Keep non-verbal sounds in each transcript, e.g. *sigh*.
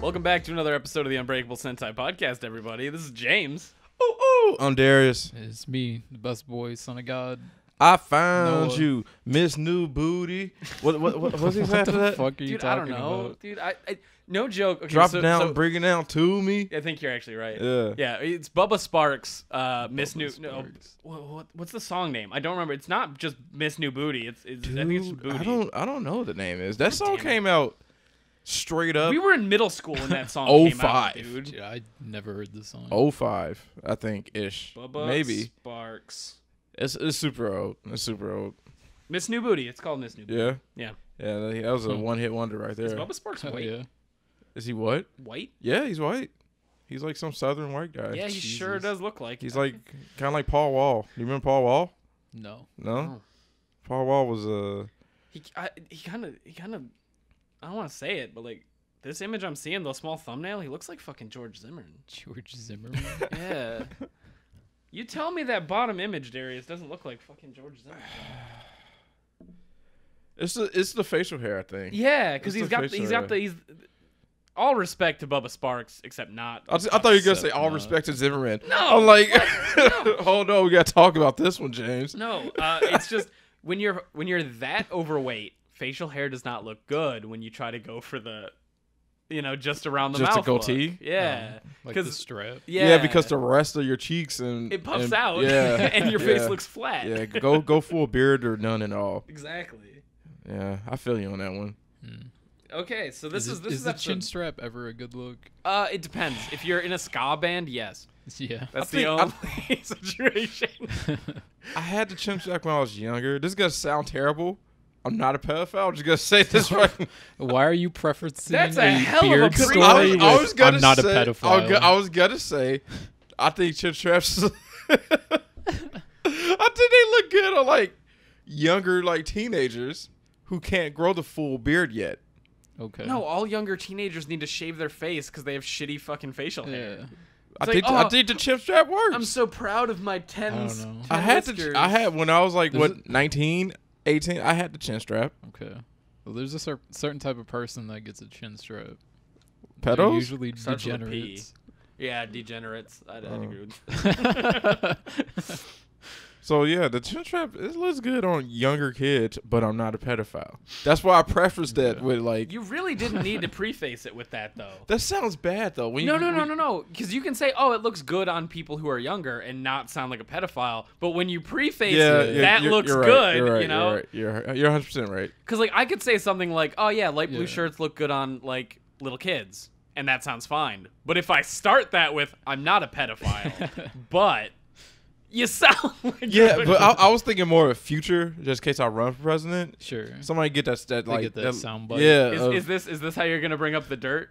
Welcome back to another episode of the Unbreakable Sentai Podcast, everybody. This is James. Ooh, ooh. I'm Darius. It's me, the best boy, son of God. I found Noah. you, Miss New Booty. What what what what's he *laughs* what after the that? fuck are you Dude, I don't know. about? Dude, I, I no joke. Okay, Drop so, down, so- bring it down to me. I think you're actually right. Yeah. Yeah, it's Bubba Sparxxx, uh, Miss Bubba New. No, Sparxxx. what, what, what's the song name? I don't remember. It's not just Miss New Booty. It's, it's I think it's Dude, Booty. I don't I don't know what the name is. That song damn it. came out straight up We were in middle school when that song Oh, came out, five. dude. Dude, I never heard this song. 05, I think ish. Bubba Maybe. Sparxxx. It's it's super old. It's super old. Miss New Booty. It's called Miss New Booty. Yeah. Yeah. Yeah, that that was a Hmm. one hit wonder right Is there. Bubba Sparxxx Hell white? yeah. Is he what? White? Yeah, he's white. He's like some southern white guy. Yeah, he sure does look like. He's I like kind of like Paul Wall. You remember Paul Wall? No. No. Oh. Paul Wall was uh He I, he kind of he kind of I don't want to say it, but like this image I'm seeing, the small thumbnail, he looks like fucking George Zimmerman. George Zimmerman. *laughs* Yeah. you tell me that bottom image, Darius, doesn't look like fucking George Zimmerman. *sighs* it's the it's the facial hair, I think. Yeah, because It's he's the got facial he's got the he's. All respect to Bubba Sparxxx, except not. I, th- I thought you were gonna say all not. respect to Zimmerman. No, I'm like, No. *laughs* hold on, we gotta talk about this one, James. No, uh, it's just when you're when you're that overweight, facial hair does not look good when you try to go for the, you know, just around the Just a mouth. look. goatee? Yeah, like the 'Cause- strap. yeah, Yeah. because the rest of your cheeks and it puffs and- out. Yeah, *laughs* and your face yeah, looks flat. Yeah, go go full beard or none at all. exactly. Yeah, I feel you on that one. Hmm. Okay, so this is, is, this is is the episode- chin strap ever a good look? Uh, it depends. If you're in a ska band, yes, *laughs* Yeah. that's think- the I- only *laughs* situation. I had the chin strap when I was younger. This is gonna sound terrible. I'm not a pedophile. I'm just gonna say this *laughs* right. *laughs* Why are you preferencing That's a a, hell of a story I was, with, I was gonna I'm not say, a I was, pedophile? go- I was gonna say, I think chin straps. *laughs* I think they look good on like younger like teenagers who can't grow the full beard yet. okay. no, all younger teenagers need to shave their face because they have shitty fucking facial hair. Yeah. I like, think oh, I think the chin strap works. I'm so proud of my tens. know. I had whiskers. to. I had when I was like Does what 19, 18. I had the chin strap. Okay. Well, there's a cer- certain type of person that gets a chin strap. They're Pedos. usually Starts with a P. degenerates. Yeah, degenerates. I'd, I'd Oh. agree with *laughs* *laughs* *laughs* So yeah, the chin strap it looks good on younger kids, but I'm not a pedophile. That's why I preface that Yeah. with like. You really didn't need to preface it with that, though. *laughs* that sounds bad though. When No, you, no, no, when- no, no. Because you can say, "Oh, it looks good on people who are younger," and not sound like a pedophile. But when you preface Yeah, it, yeah, that you're- looks you're right, good. You're right, you know, you're right. You're you're 100 percent right. because like I could say something like, "Oh yeah, light blue Yeah. shirts look good on like little kids," and that sounds fine. But if I start that with, "I'm not a pedophile," *laughs* but you sound *laughs* like Yeah, but *laughs* I, I was thinking more of future, just in case I run for president. Sure. Somebody get that that They like get that sound bite. Yeah. is, of- is this is this how you're gonna bring up the dirt?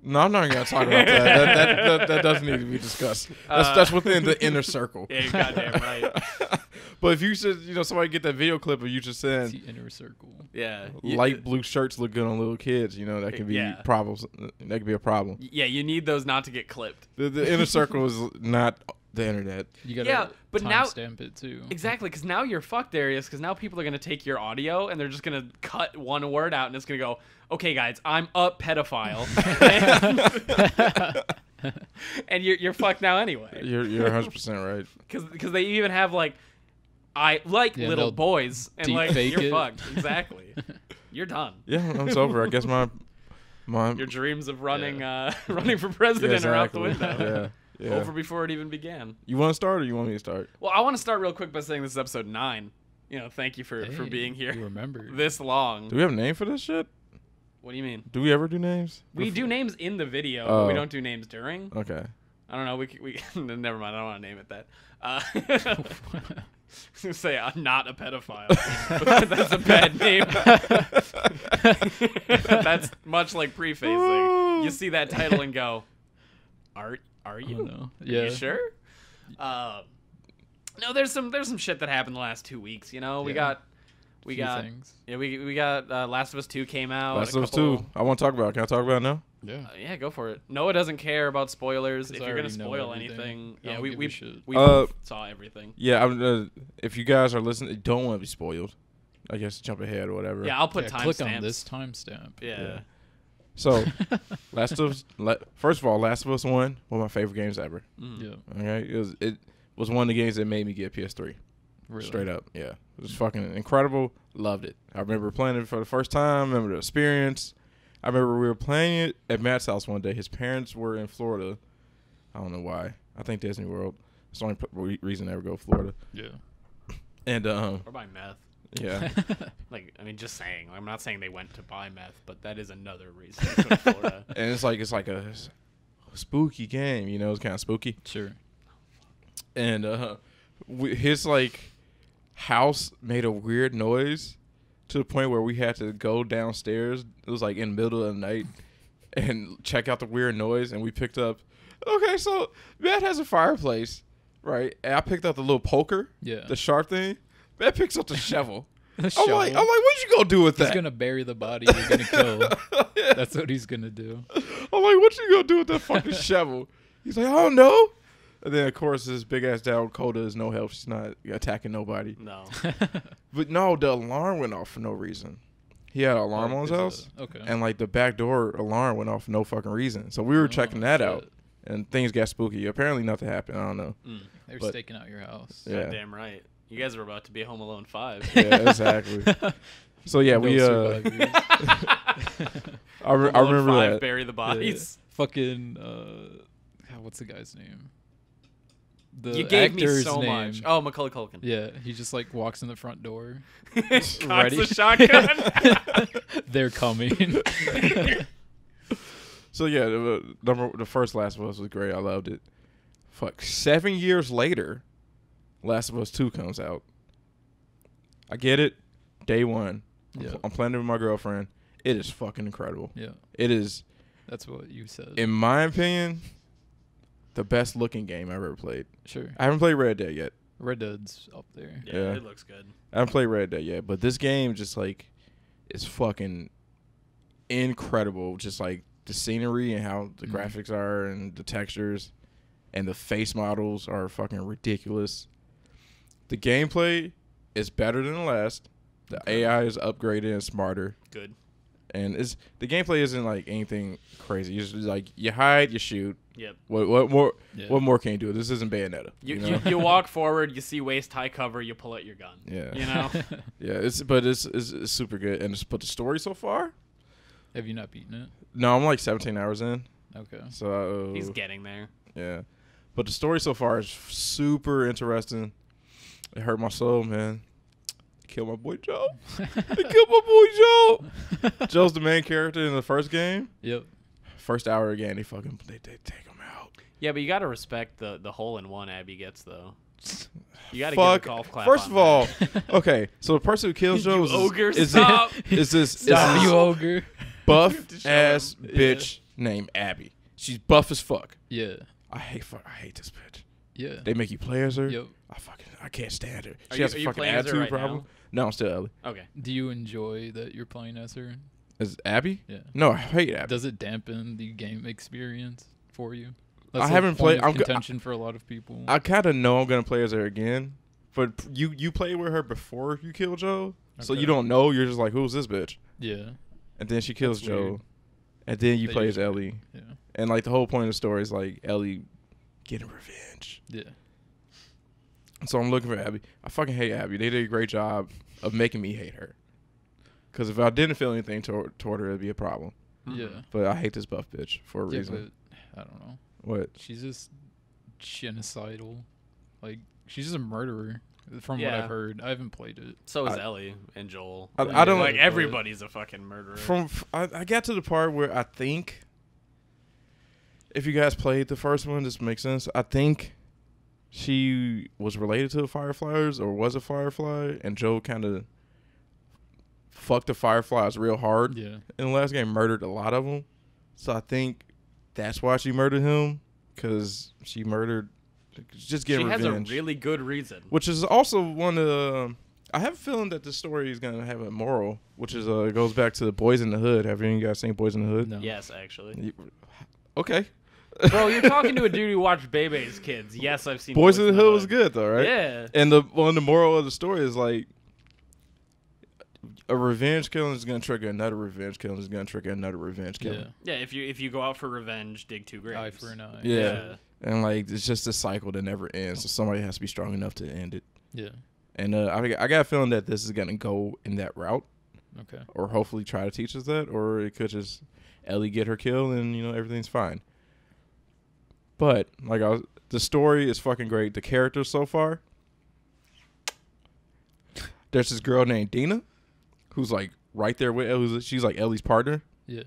no, I'm not gonna talk about that. that, that, that. That doesn't need to be discussed. That's Uh, that's within the *laughs* inner circle. Yeah, goddamn right. but if you should, you know, somebody get that video clip of you just It's saying the inner circle. Yeah, You- light blue shirts look good on little kids, you know, that can be Yeah. problems. That could be a problem. Yeah, you need those not to get clipped. The, the inner circle is not the internet. You gotta Yeah, but now- stamp it too. Exactly, because now you're fucked, Darius. Because now people are gonna take your audio and they're just gonna cut one word out, and it's gonna go, "Okay, guys, I'm a pedophile," and, *laughs* and you're you're fucked now anyway. You're you're 100 percent right. *laughs* Because because they even have like, I like Yeah, little boys, and like you're it. fucked. *laughs* Exactly, you're done. Yeah, I'm sober. I guess my my Your dreams of running uh, running for president yeah, are out the exactly. window. Yeah, yeah. Over before it even began. You want to start or you want me to start? Well, I want to start real quick by saying this is episode nine. You know, thank you for for being here You remember? *laughs* this long. Do we have a name for this shit? What do you mean? Do we ever do names? We Before- do names in the video, but we Oh. don't do names during. Okay. I don't know. We c- we *laughs* never mind. I don't want to name it that. Uh, I was gonna say I'm not a pedophile. *laughs* that's a bad name. that's much like prefacing. You see that title and go, "Are are you? don't know. Are Yeah. you sure?" Um, no, there's some there's some shit that happened the last two weeks. You know, we Yeah. got we Few got things. yeah we we got uh, Last of Us Two came out. Last of Us two. I want to talk about. it. Can I talk about it now? Yeah. Uh, yeah, go for it. Noah doesn't care about spoilers. If I you're gonna spoil anything, yeah, don't we we we Uh, saw everything. Yeah. I'm, uh, if you guys are listening, don't want to be spoiled. I guess jump ahead or whatever. Yeah, I'll put yeah, time click stamps. on this timestamp. Yeah. Yeah. So, *laughs* Last of Us. First of all, Last of Us One, one of my favorite games ever. Mm. Yeah, Okay, it was it was one of the games that made me get PS3. really. Straight up, yeah, it was fucking incredible. Loved it. I remember playing it for the first time. Remember the experience. I remember we were playing it at Matt's house one day. His parents were in Florida. I don't know why. I think Disney World. It's the only p- reason I ever go to Florida. Yeah. And um, Or buy meth. Yeah, *laughs* Like, I mean, just saying. I'm not saying they went to buy meth, but that is another reason to go to Florida. and it's like it's like a spooky game. You know, it's kind of spooky. Sure. and uh we, his like house made a weird noise to the point where we had to go downstairs it was like in the middle of the night and check out the weird noise and we picked up okay so matt has a fireplace right and i picked up the little poker Yeah. the sharp thing matt picks up the shovel *laughs* The i'm like i'm like what you gonna do with he's that He's gonna bury the body you're gonna *laughs* kill. That's what he's gonna do. I'm like, what you gonna do with that fucking *laughs* shovel? He's like, I don't know. And then of course this big ass dad Coda is no help. She's not attacking nobody. No. But no, the alarm went off for no reason. He had an alarm on his Is it- house, Okay. and like the back door alarm went off for no fucking reason. So we were Oh, checking that shit. out, and things got spooky. Apparently nothing happened. I don't know. Mm. They're but- staking out your house. Yeah. Goddamn right. You guys are about to be Home Alone 5. Yeah, exactly. *laughs* So yeah, No we uh. *laughs* I, re- I remember 5, that. Bury the bodies. Fucking uh, God, what's the guy's name? The you gave me actor's so name. much. Oh, Macaulay Culkin. Yeah, he just like walks in the front door. *laughs* Cocks Ready. the shotgun. They're coming. So yeah, the, number the first Last of Us was great. I loved it. Fuck, seven years later, Last of Us Two comes out. I get it. Day one, I'm, pl- I'm playing it with my girlfriend. It is fucking incredible. yeah, It is, that's what you said. in my opinion, the best looking game I've ever played. sure. I haven't played Red Dead yet. Red Dead's up there. yeah, Yeah. it looks good. I haven't played Red Dead yet, but this game just like is fucking incredible. Just like the scenery and how the Mhm. graphics are and the textures and the face models are fucking ridiculous. The gameplay is better than the last. The Okay. AI is upgraded and smarter. Good. And it's the gameplay isn't like anything crazy. You just like you hide, you shoot. Yep. What what more Yeah. what more can you do? This isn't Bayonetta. You, You, you, know? you, *laughs* walk forward, you see waist high cover, you pull out your gun. yeah. You know? *laughs* Yeah, it's but it's, it's it's super good. And it's, but the story so far, Have you not beaten it? no, I'm like 17 hours in. Okay. So He's getting there. yeah, but the story so far is super interesting. It hurt my soul, man. Kill my boy Joel. *laughs* They killed my boy Joel. Joel's the main character in the first game. Yep. First hour again, they fucking they, they take him out. Yeah, but you got to respect the, the hole in one Abby gets, though. You got to Fuck. give a golf clap. First on of all, *laughs* okay, so the person who kills Joel is ogre, is, stop. is this is this you ogre. buff *laughs* ass him. bitch named Abby. She's buff as fuck. Yeah. I hate fuck. I hate this bitch. Yeah. They make you play as her. Yep. I fucking I can't stand her. Are She you- has are a you fucking playing as her attitude right problem. now? No, I'm still Ellie. Okay. Do you enjoy that you're playing as her? Is it Abby? Yeah. No, I hate Abby. Does it dampen the game experience for you? I a haven't point played- of I'm go- contention for a lot of people. I kind of know I'm gonna play as her again, but p- you you played with her before you kill Joel, so Okay. you don't know. You're just like, who's this bitch? yeah. And then she kills That's Joel, weird. and then you That play as usually- Ellie, Yeah. and like the whole point of the story is like Ellie getting revenge. Yeah. So I'm looking for Abby. I fucking hate Abby. They did a great job of making me hate her. Because if I didn't feel anything toward, toward her, it'd be a problem. Yeah. But I hate this buff bitch for a Yeah, reason. but I don't know. What? She's just genocidal. Like she's just a murderer. From what I've heard, I haven't played it. So is I- Ellie and Joel. I- I don't- like everybody's a fucking murderer. From f- I, I got to the part where I think if you guys played the first one, this makes sense. I think she was related to the Fireflies or was a Firefly, and Joel kind of fucked the Fireflies real hard Yeah. in the last game. Murdered a lot of them, so I think that's why she murdered him because she murdered just she getting has a really good reason. which is also one of the. I have a feeling that this story is gonna have a moral, which is uh it goes back to the Boys in the Hood. Have any of you guys seen Boys in the Hood? No. Yes, actually. Okay. Bro, you're talking to a dude who watched Bebe's Kids. Yes, I've seen Boys in the Hood was good though, right? Yeah. And the one the moral of the story is like a revenge killing is gonna trigger another revenge killing is gonna trigger another revenge killing. Yeah. Yeah, if you if you go out for revenge, dig two graves. Eye for an eye. Yeah. And like it's just a cycle that never ends. So somebody has to be strong enough to end it. Yeah. And uh, I, I got a feeling that this is gonna go in that route, Okay. or hopefully try to teach us that, or it could just Ellie get her kill and you know everything's fine. But like I was, the story is fucking great. The characters so far. There's this girl named Dina, who's like right there with Ellie. She's like Ellie's partner. Yeah.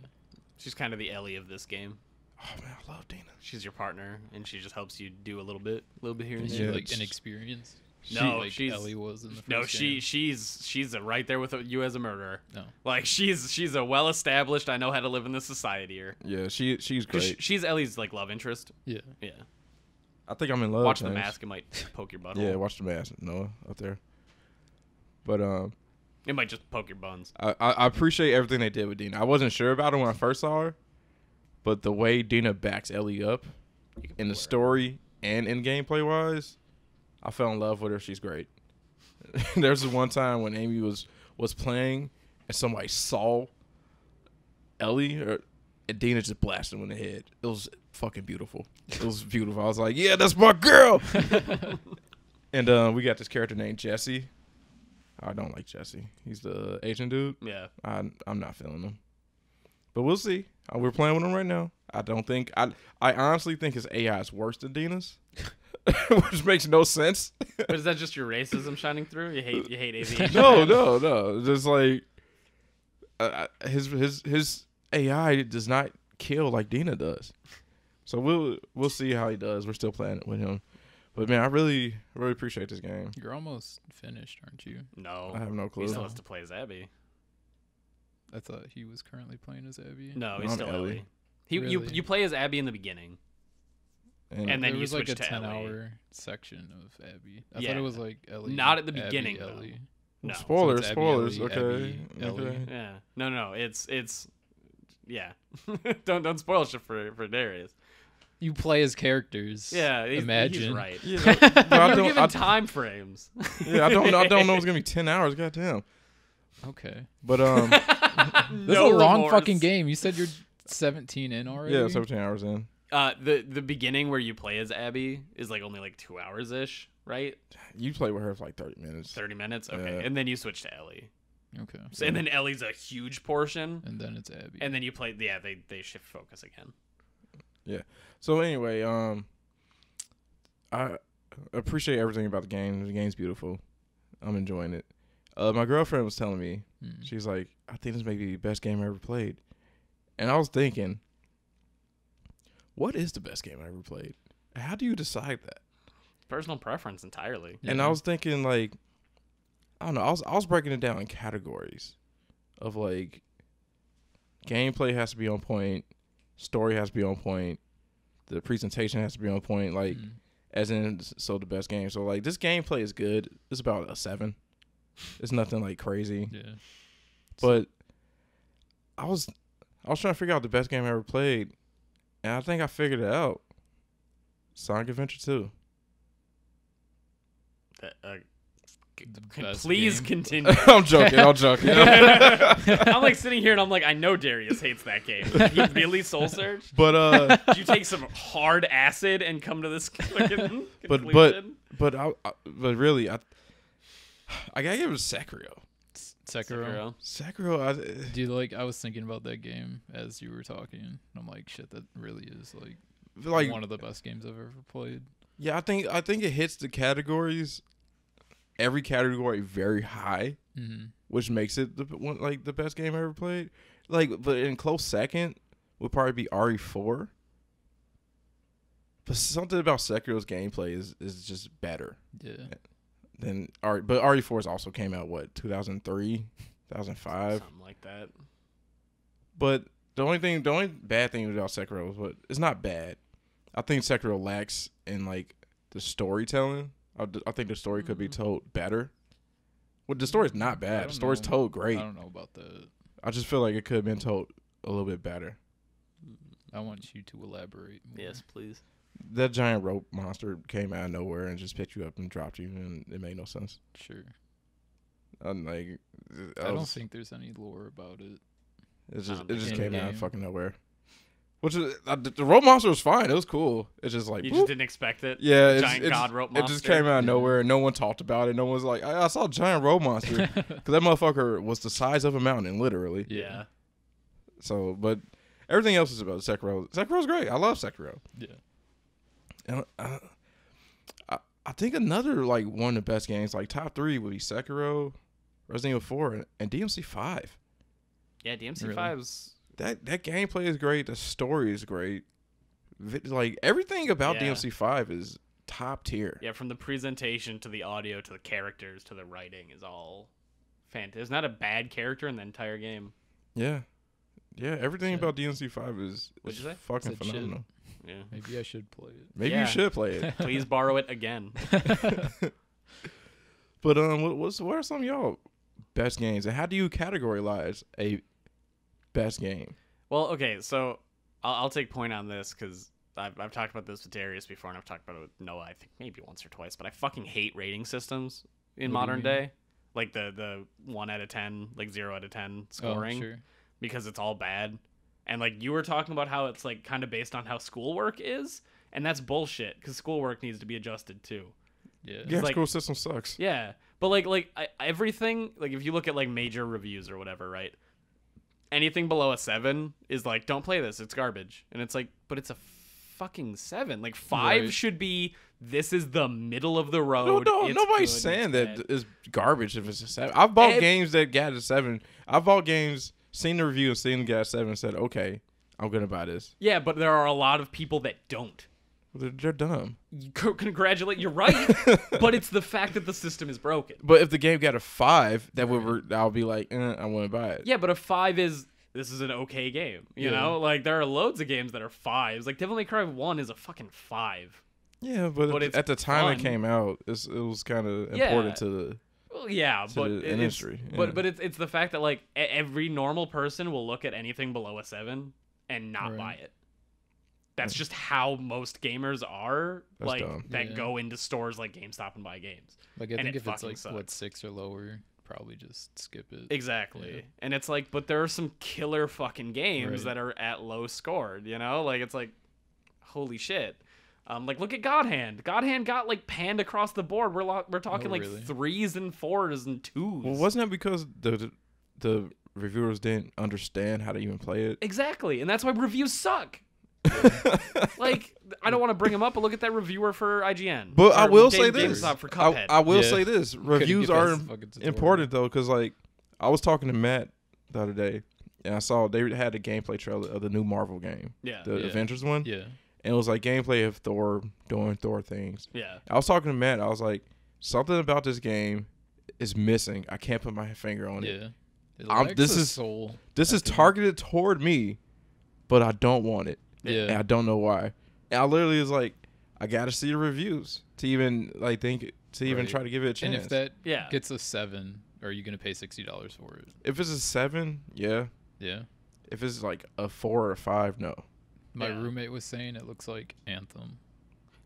She's kind of the Ellie of this game. Oh man, I love Dina. She's your partner, and she just helps you do a little bit, a little bit here and there. she Yeah. like inexperienced? No, like she's- Ellie was in the first No, she game? she's she's right there with you as a murderer. No. Like she's she's a well established. I know how to live in this society here. Yeah, she she's 'Cause great. she's Ellie's like love interest. Yeah. Yeah. I think I'm in love. Watch the mask. It might poke your butt. Yeah, watch the mask, Noah, up there. But um, It might just poke your buns. I, I I appreciate everything they did with Dina. I wasn't sure about her when I first saw her, but the way Dina backs Ellie up in the pull her. story and in gameplay wise, I fell in love with her. She's great. *laughs* There's one time when Amy was was playing and somebody saw Ellie or and Dina just blasted him in the head. It was fucking beautiful. It was beautiful. I was like, yeah, that's my girl. *laughs* and uh, we got this character named Jesse. I don't like Jesse. He's the Asian dude. Yeah. I I'm not feeling him. But we'll see. Uh, we're playing with him right now. I don't think I I honestly think his AI is worse than Dina's, *laughs* *laughs* which makes no sense. But is that just your racism shining through? You hate you hate aviation. *laughs* no, no, no. Just like uh, uh, his his his AI does not kill like Dina does. So we'll we'll see how he does. We're still playing it with him. But man, I really really appreciate this game. You're almost finished, aren't you? No. I have no clue. He still has to play as Abby. I thought he was currently playing as Abby. No, he's I'm still Ellie. Ellie. He you you play as Abby in the beginning. And, And then there you was like a to ten Ellie. hour section of Abby. I Yeah. thought it was like Ellie. Not at the Abby, beginning, though. Ellie. No. spoilers, So it's Abby, spoilers. Ellie, okay, Abby, Ellie. okay. Yeah. No, no, it's it's yeah. *laughs* don't don't spoil shit for for Darius. You play as characters. Yeah, he's, Imagine. he's right. *laughs* Yeah, but I don't. given I, time frames. yeah, I don't. I don't know. It's gonna be *laughs* ten hours. Goddamn. Okay. But um, this no a long remorse. fucking game. You said you're 17 in already. yeah, seventeen hours in. Uh, the the beginning where you play as Abby is like only like two hours ish, right? You play with her for like thirty minutes. Thirty minutes. Okay, Yeah. and then you switch to Ellie. Okay. So, and then Ellie's a huge portion, And then it's Abby. and then you play. Yeah, they they shift focus again. Yeah. So anyway, um, I appreciate everything about the game. The game's beautiful. I'm enjoying it. Uh, my girlfriend was telling me Hmm. she's like, I think this may be the best game I ever played, and I was thinking, what is the best game I ever played? How do you decide that? Personal preference entirely. And I was thinking like I don't know, I was I was breaking it down in categories of like gameplay has to be on point, story has to be on point, the presentation has to be on point, like Mm. as in so the best game. So like this gameplay is good. It's about a seven. It's nothing like crazy. Yeah. But I was I was trying to figure out the best game I ever played. And I think I figured it out. Sonic Adventure 2. That, uh, can- best please game. continue. *laughs* I'm joking. I'm joking. *laughs* I'm *laughs* like sitting here and I'm like, I know Darius hates that game. He really soul search. but uh Did you take some hard acid and come to this fucking But- but- But I, I but really, I I gotta give it Sekiro. S- Sekiro. Sekiro. Sekiro, I, Dude, like I was thinking about that game as you were talking. and I'm like, shit, that really is like, like one of the best games I've ever played. yeah, I think I think it hits the categories, every category very high, Mm-hmm. which makes it the one like the best game I ever played. Like, but in close second would probably be RE4. But something about Sekiro's gameplay is is just better Yeah. Than R. But RE4's also came out what 2003, 2005. Something like that. But the only thing, the only bad thing about Sekiro is what it's not bad. I think Sekiro lacks in like the storytelling. I, I think the story could be mm-hmm. told better. Well, the story's not bad. The story's know. told great. I don't know about that. I just feel like it could have been told a little bit better. I want you to elaborate. More. Yes, please. That giant rope monster came out of nowhere and just picked you up and dropped you, and it made no sense. Sure. I'm like, I don't think there's any lore about it. It just it just in came out of fucking nowhere. Which is uh, the, the rope monster was fine. It was cool. It's just like You boop. just didn't expect it. yeah, giant it's- god rope monster. It just came out of *laughs* nowhere. and No one talked about it. No one was like, I, I saw a giant rope monster *laughs* because that motherfucker was the size of a mountain, literally. Yeah. So, but everything else is about Sekiro. Sekiro's great. I love Sekiro. yeah. And, uh, I, I think another like one of the best games, like top three, would be Sekiro, Resident Evil Four, and, and DMC Five. Yeah, DMC Really? 5's That that gameplay is great. The story is great. Like everything about Yeah. DMC Five is top tier. yeah, from the presentation to the audio to the characters to the writing is all fantastic. There's not a bad character in the entire game. Yeah, yeah. Everything Shit. about DMC Five is, What'd is you fucking Said shit. Phenomenal. Yeah. Maybe I should play it. Maybe Yeah. you should play it. *laughs* *laughs* Please borrow it again. *laughs* But um, what, what's what are some of y'all best games, and how do you categorize a best game? Well, okay, so I'll, I'll take point on this because I've, I've talked about this with Darius before, and I've talked about it with Noah. I think maybe once or twice, but I fucking hate rating systems in What do you modern mean? day, like the the one out of ten, like zero out of ten scoring, Oh, sure. because it's all bad. And like you were talking about how it's like kind of based on how schoolwork is, and that's bullshit because schoolwork needs to be adjusted too. Yeah. Yeah, like- school system sucks. Yeah, but like like I, everything like if you look at like major reviews or whatever, right? Anything below a seven is like don't play this, it's garbage, and it's like but it's a fucking seven. Like five Right. should be this is the middle of the road. No, no, it's nobody's good, saying it's that it's garbage if it's a seven. I've bought Ev- games that got a seven. I've bought games, seen the review, and seen the a seven, and said, okay, I'm gonna buy this. Yeah, but there are a lot of people that don't. They're, they're dumb. You co- congratulate, you're right, *laughs* but it's the fact that the system is broken. But if the game got a five, that would I'll be like, eh, I want to buy it. Yeah, but a five is this is an okay game. You Yeah. know, like there are loads of games that are fives. Like Devil May Cry One is a fucking five. Yeah, but, But at- at the time fun. it came out, it's, it was kind of Yeah. important to the. Well, yeah, To but the it's, industry, But yeah. but it's it's the fact that like e- every normal person will look at anything below a seven and not Right. buy it. That's just how most gamers are. That's like dumb. that Yeah. go into stores like GameStop and buy games. Like I And think it if it's fucking like what six or lower, probably just skip it. Exactly. Yeah. And it's like, but there are some killer fucking games Right. that are at low scored. You know, like it's like, holy shit. Um, like look at Godhand. Godhand got like panned across the board. We're lo- we're talking Oh, like threes and fours and twos. Well, wasn't that because the, the the reviewers didn't understand how to even play it? Exactly, and that's why reviews suck. *laughs* like, I don't want to bring him up, but look at that reviewer for IGN. But I will Game- say this: for I, I will Yeah. say this: *laughs* reviews are the important though, because like I was talking to Matt the other day, and I saw they had a gameplay trailer of the new Marvel game, yeah, the Yeah. Avengers one, Yeah. And it was like gameplay of Thor doing Thor things. yeah, I was talking to Matt. I was like, something about this game is missing. I can't put my finger on it. Yeah. It I'm- this is- soul. This I is think. targeted toward me, but I don't want it, Yeah. and I don't know why. And I literally was like, I gotta see the reviews to even like think to even Right. try to give it a chance. And if that yeah. gets a seven, are you gonna pay sixty dollars for it? if it's a seven, yeah. Yeah. If it's like a four or a five, no. My Yeah. roommate was saying it looks like Anthem.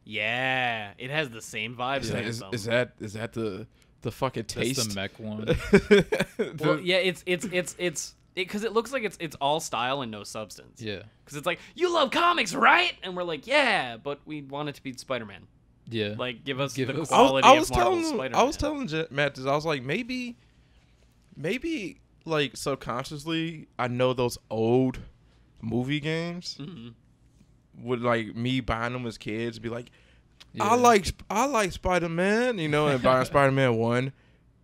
yeah, it has the same vibes. Is as that, is, is that is that the the fucking That's taste? the mech *laughs* one. The- Well, yeah, it's it's it's it's because it, looks like it's it's all style and no substance. yeah. Because it's like you love comics, right? And we're like, yeah, but we want it to be Spider-Man. Yeah. Like, give us Give the us- I was, quality I was of Marvel's telling Spider-Man. I was telling Matt this. I was like, maybe, maybe like subconsciously, I know those old movie games Mhm. would like me buying them as kids be like, I like I like Spider Man, you know, and buying *laughs* Spider Man one,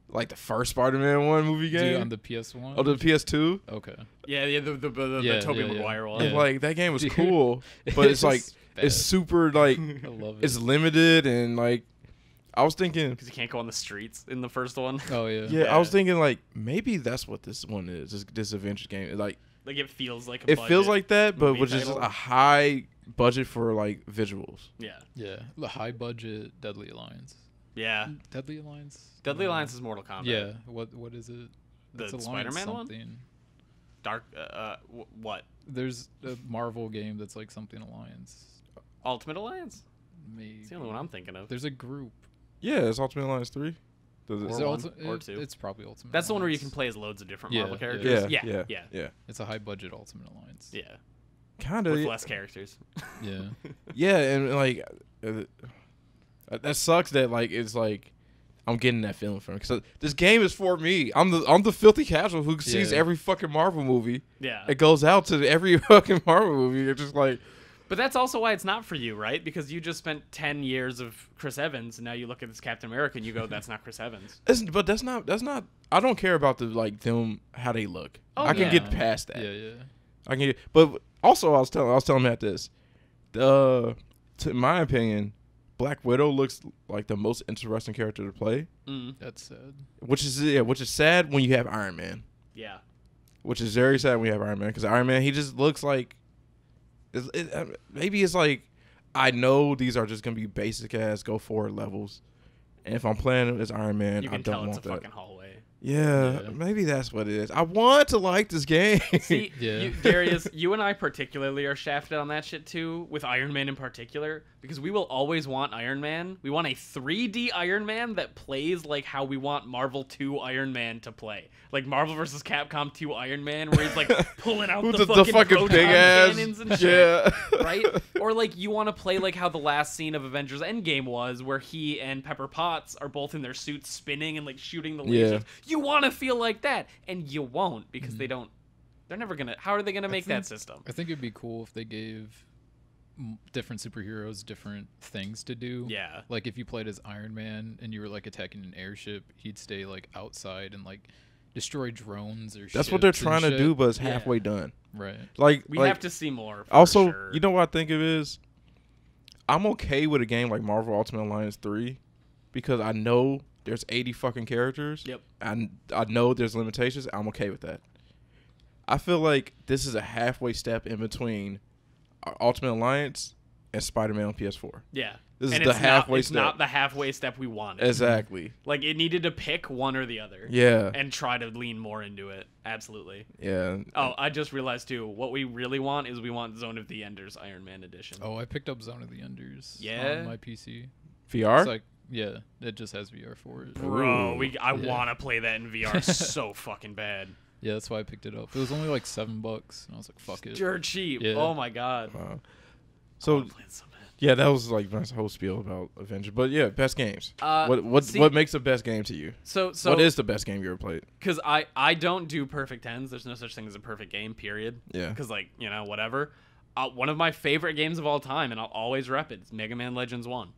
like the first Spider Man one movie Dude, game on the PS one. of the PS two. okay. Yeah, yeah, the the, the, Yeah, the Tobey yeah, yeah. Maguire one. And Yeah. like that game was Dude, cool, *laughs* but it's, like just it's super like *laughs* I love it. it's limited and like I was thinking Because you can't go on the streets in the first one. oh yeah. yeah, I was thinking like maybe that's what this one is. This, this adventure game, like like it feels like a it feels like that, but movie which is just title. a high budget for like visuals. Yeah, Yeah. The high budget Deadly Alliance. yeah. Deadly Alliance. Deadly Uh, Alliance is Mortal Kombat. Yeah. What what is it? The It's Spider-Man one? something. Dark. Uh, uh, wh- what? There's a Marvel game that's like something Alliance. Ultimate Alliance. Maybe. It's the only one I'm thinking of. There's a group. Yeah, it's Ultimate Alliance three, Does it- Is Or it one, ulti- or two. It's probably Ultimate. That's the one where you can play as loads of different Yeah, Marvel yeah. characters. yeah, yeah, yeah, yeah, yeah. It's a high budget Ultimate Alliance. yeah. Kind With of. less characters. *laughs* Yeah. *laughs* Yeah, and like uh, uh, that sucks that like it's like I'm getting that feeling from because this game is for me. I'm the I'm the filthy casual who sees Yeah. every fucking Marvel movie. Yeah. It goes out to every *laughs* fucking Marvel movie. It's just like But that's also why it's not for you, right? Because you just spent 10 years of Chris Evans and now you look at this Captain America and you go, that's not Chris Evans. *laughs* it's, but that's not that's not. I don't care about the like them how they look. Oh, I can yeah. get past that. Yeah, yeah. I can get, but also I was telling I was telling Matt this. The to my opinion, Black Widow looks like the most interesting character to play, Mm, That's sad. which is yeah, which is sad when you have Iron Man. yeah. which is very sad when you have Iron Man because Iron Man he just looks like it's, it, uh, maybe it's like I know these are just gonna be basic ass go forward levels, and if I'm playing as Iron Man, You I don't tell it's want a that. Fucking hallway. Yeah, Yeah. maybe that's what it is. I want to like this game. See, *laughs* Yeah. you, Darius, you and I particularly are shafted on that shit too, with Iron Man in particular, because we will always want Iron Man. We want a 3D Iron Man that plays like how we want Marvel 2 Iron Man to play. Like Marvel vs. Capcom 2 Iron Man, where he's like *laughs* pulling out With the, fucking, proton big ass, cannons and shit. yeah, *laughs* right? Or like you want to play like how the last scene of Avengers Endgame was, where he and Pepper Potts are both in their suits spinning and like shooting the Yeah. Lasers. You want to feel like that, and you won't because they mm-hmm. don't. They're never gonna. How are they gonna make that system? I think it'd be cool if they gave different superheroes different things to do. Yeah. Like if you played as Iron Man and you were like attacking an airship, he'd stay like outside and like destroy drones or. Shit. That's what they're trying to do, but it's Yeah. halfway done. Right. Like We like, have to see more. for also, sure. you know what I think it is? I'm okay with a game like Marvel Ultimate Alliance 3 because I know there's 80 fucking characters. Yep. And I know there's limitations. I'm okay with that. I feel like this is a halfway step in between uh, Ultimate Alliance and Spider-Man on PS4. Yeah. This is the halfway not, It's step. not the halfway step we wanted. Exactly. *laughs* Like it needed to pick one or the other. Yeah. And try to lean more into it. Absolutely. Yeah. Oh, I just realized too. What we really want is we want Zone of the Enders Iron Man edition. Oh, I picked up Zone of the Enders. Yeah? On my PC. VR? It's like yeah, it just has VR for it. Bro, we I Yeah. want to play that in VR so *laughs* fucking bad. Yeah, that's why I picked it up. It was only like seven bucks, and I was like, "Fuck it." Dirt cheap. Yeah. Oh my god. Wow. So wanna play it so yeah, that was like my whole spiel about Avenger. But yeah, best games. Uh, what what see- what makes the best game to you? So so what is the best game you ever played? because I I don't do perfect tens. There's no such thing as a perfect game. Period. Yeah. Because like you know whatever. Uh, one of my favorite games of all time, and I'll always rep it. It's Mega Man Legends One.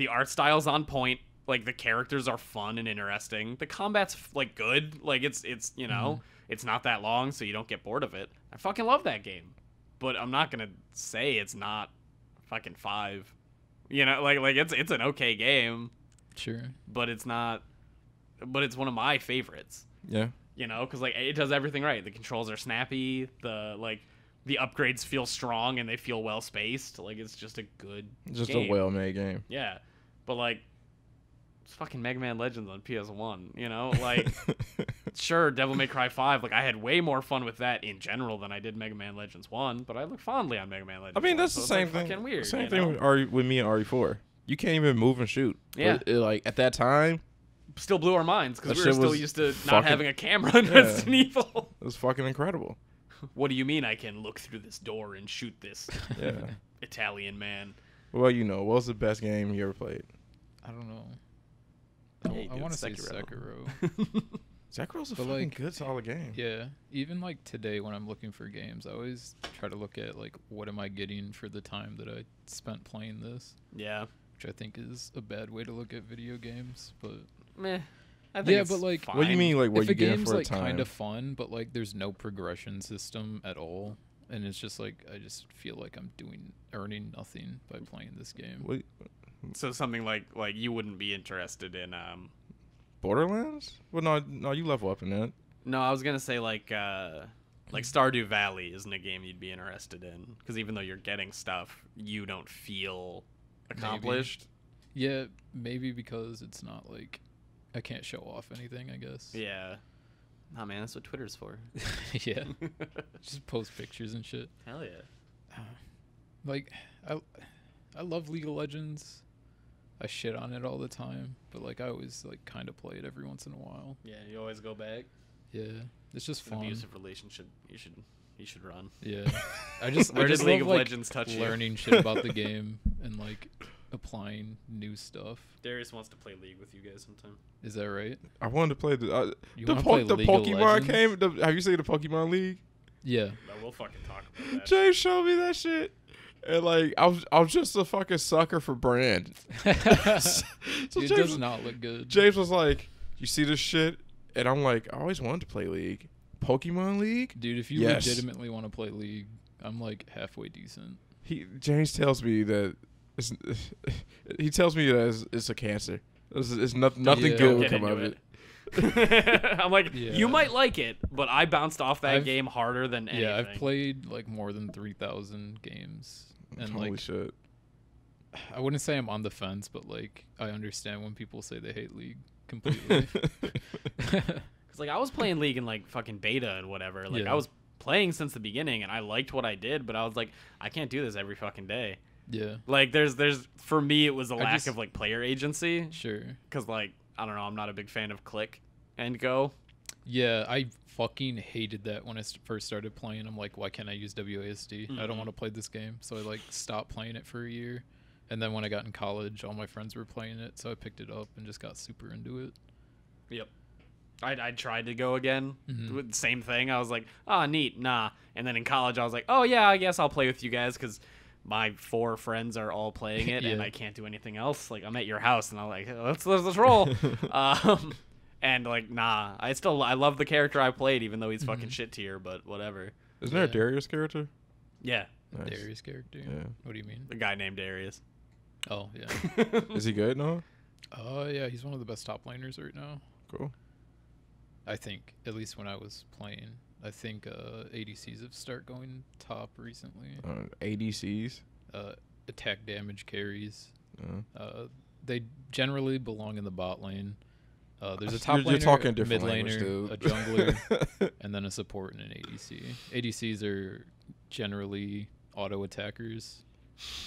The art style's on point. Like the characters are fun and interesting. The combat's like good. Like it's it's you know mm-hmm. it's not that long, so you don't get bored of it. I fucking love that game, but I'm not gonna say it's not fucking five. You know, like like it's it's an okay game, Sure. but it's not. But it's one of my favorites Yeah. you know because like it does everything right the controls are snappy the like the upgrades feel strong and they feel well spaced like it's just a good Just game. a well-made game. yeah but like it's fucking mega man legends on ps1 you know *laughs* like sure devil may cry 5 like i had way more fun with that in general than i did mega man legends 1 but i look fondly on mega man legends I mean, 1, that's so the like, same thing. fucking weird Same you thing with, RE, with me and RE4. You can't even move and shoot. Yeah. it- like at that time, still blew our minds because we were still used to not having a camera in *laughs* Yeah. Resident Evil. it was fucking incredible. *laughs* What do you mean I can look through this door and shoot this Yeah. Italian man? well, you know, what was the best game you ever played? I don't know. Yeah, I, I want to say Sekiro. Sekiro. *laughs* Sekiro's a But, fucking like, good, solid game. yeah, even like today when I'm looking for games, I always try to look at like what am I getting for the time that I spent playing this, yeah. which I think is a bad way to look at video games. But Meh. I think Yeah, it's but, like- What do you mean, like, what if you a getting game's for a like kind of fun, but like there's no progression system at all, and it's just like I just feel like I'm doing earning nothing by playing this game. What- So something like like you wouldn't be interested in. Um, Borderlands? Well, no, no, you level up in that. no, I was gonna say like uh, like Stardew Valley isn't a game you'd be interested in because even though you're getting stuff, you don't feel Maybe. accomplished. Yeah, maybe because it's not like I can't show off anything. I guess. Yeah. Nah, man, that's what Twitter's for. *laughs* yeah. *laughs* Just post pictures and shit. Hell yeah. Like I, I love League of Legends. I shit on it all the time, but like I always like kind of play it every once in a while. Yeah, you always go back. Yeah, it's just It's an fun. abusive relationship. You should you should run. Yeah, *laughs* I just Where I did just League love, of like, Legends touch you? learning shit about the *laughs* game and like applying new stuff. Darius wants to play League with you guys sometime. Is that right? I wanted to play the uh, You the, po- play the Pokemon came. The, have you seen the Pokemon League? Yeah. But we'll fucking talk about that. James showed me that shit. And like I was, I was just a fucking sucker for brand. *laughs* *laughs* so it James, does not look good. James was like, "You see this shit?" And I'm like, "I always wanted to play League, Pokemon League." Dude, if you Yes. legitimately want to play League, I'm like halfway decent. He James tells me that it's, *laughs* he tells me that it's, it's a cancer. It's, it's not, nothing Yeah. good will come into of it. I'm like, Yeah. you might like it, but I bounced off that I've- game harder than anything. Yeah, I've played like more than 3,000 games. And Holy like, shit! I wouldn't say I'm on the fence, but like, I understand when people say they hate League completely. *laughs* *laughs* Cause like I was playing League in like fucking beta and whatever. Like Yeah. I was playing since the beginning, and I liked what I did, but I was like, I can't do this every fucking day. yeah, Like there's there's for me it was a I lack just- of like player agency. sure. Cause like I don't know, I'm not a big fan of click and go. Yeah, I fucking hated that when I first started playing. I'm like, why can't I use WASD? I don't Mhm. want to play this game. So I like stopped playing it for a year. And then when I got in college, all my friends were playing it, so I picked it up and just got super into it. Yep. I I tried to go again. Mhm. with the Same thing. I was like, oh neat, nah. And then in college I was like, oh yeah, I guess I'll play with you guys because my four friends are all playing *laughs* it and I can't do anything else. Like I'm at your house and I'm like, let's let's, let's roll. *laughs* um, and like nah, I still I love the character I played even though he's fucking Mhm. shit tier, but whatever. Isn't there a Darius character? Yeah, Nice. Darius character. Yeah. What do you mean? the guy named Darius. Oh yeah. *laughs* Is he good? No. Oh yeah, he's one of the best top laners right now. Cool. I think, at least when I was playing. I think uh, ADCs have start going top recently. Uh, ADCs. Uh, attack damage carries. Uh, Uh, they generally belong in the bot lane. Uh, there's a you're- top you're, laner, talking a mid laner, a jungler, *laughs* and then a support and an ADC. ADCs are generally auto attackers,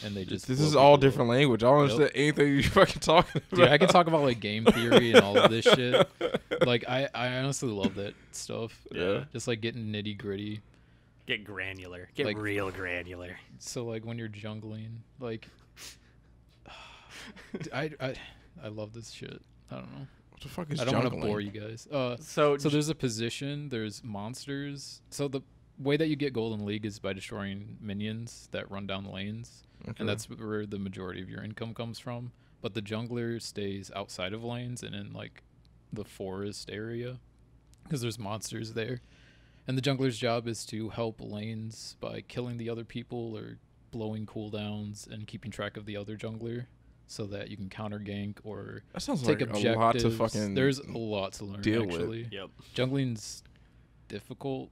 and they just this is all people up. different language. I don't Yep. understand anything you *laughs* fucking talking about. Dude, I can talk about like game theory and all of this *laughs* shit. Like I, I honestly love that stuff. Yeah. Just like getting nitty gritty. Get granular. Get Like- real granular. So like when you're jungling, like *sighs* I, I, I love this shit. I don't know. What the fuck is I don't want to bore you guys. Uh, So so there's a position. There's monsters. So the way that you get golden league is by destroying minions that run down lanes, Okay. and that's where the majority of your income comes from. But the jungler stays outside of lanes and in like the forest area because there's monsters there. And the jungler's job is to help lanes by killing the other people or blowing cooldowns and keeping track of the other jungler so that you can counter gank or that sounds take like objectives. a lot to fucking. There's a lot to learn deal with. actually. yep. Jungling's difficult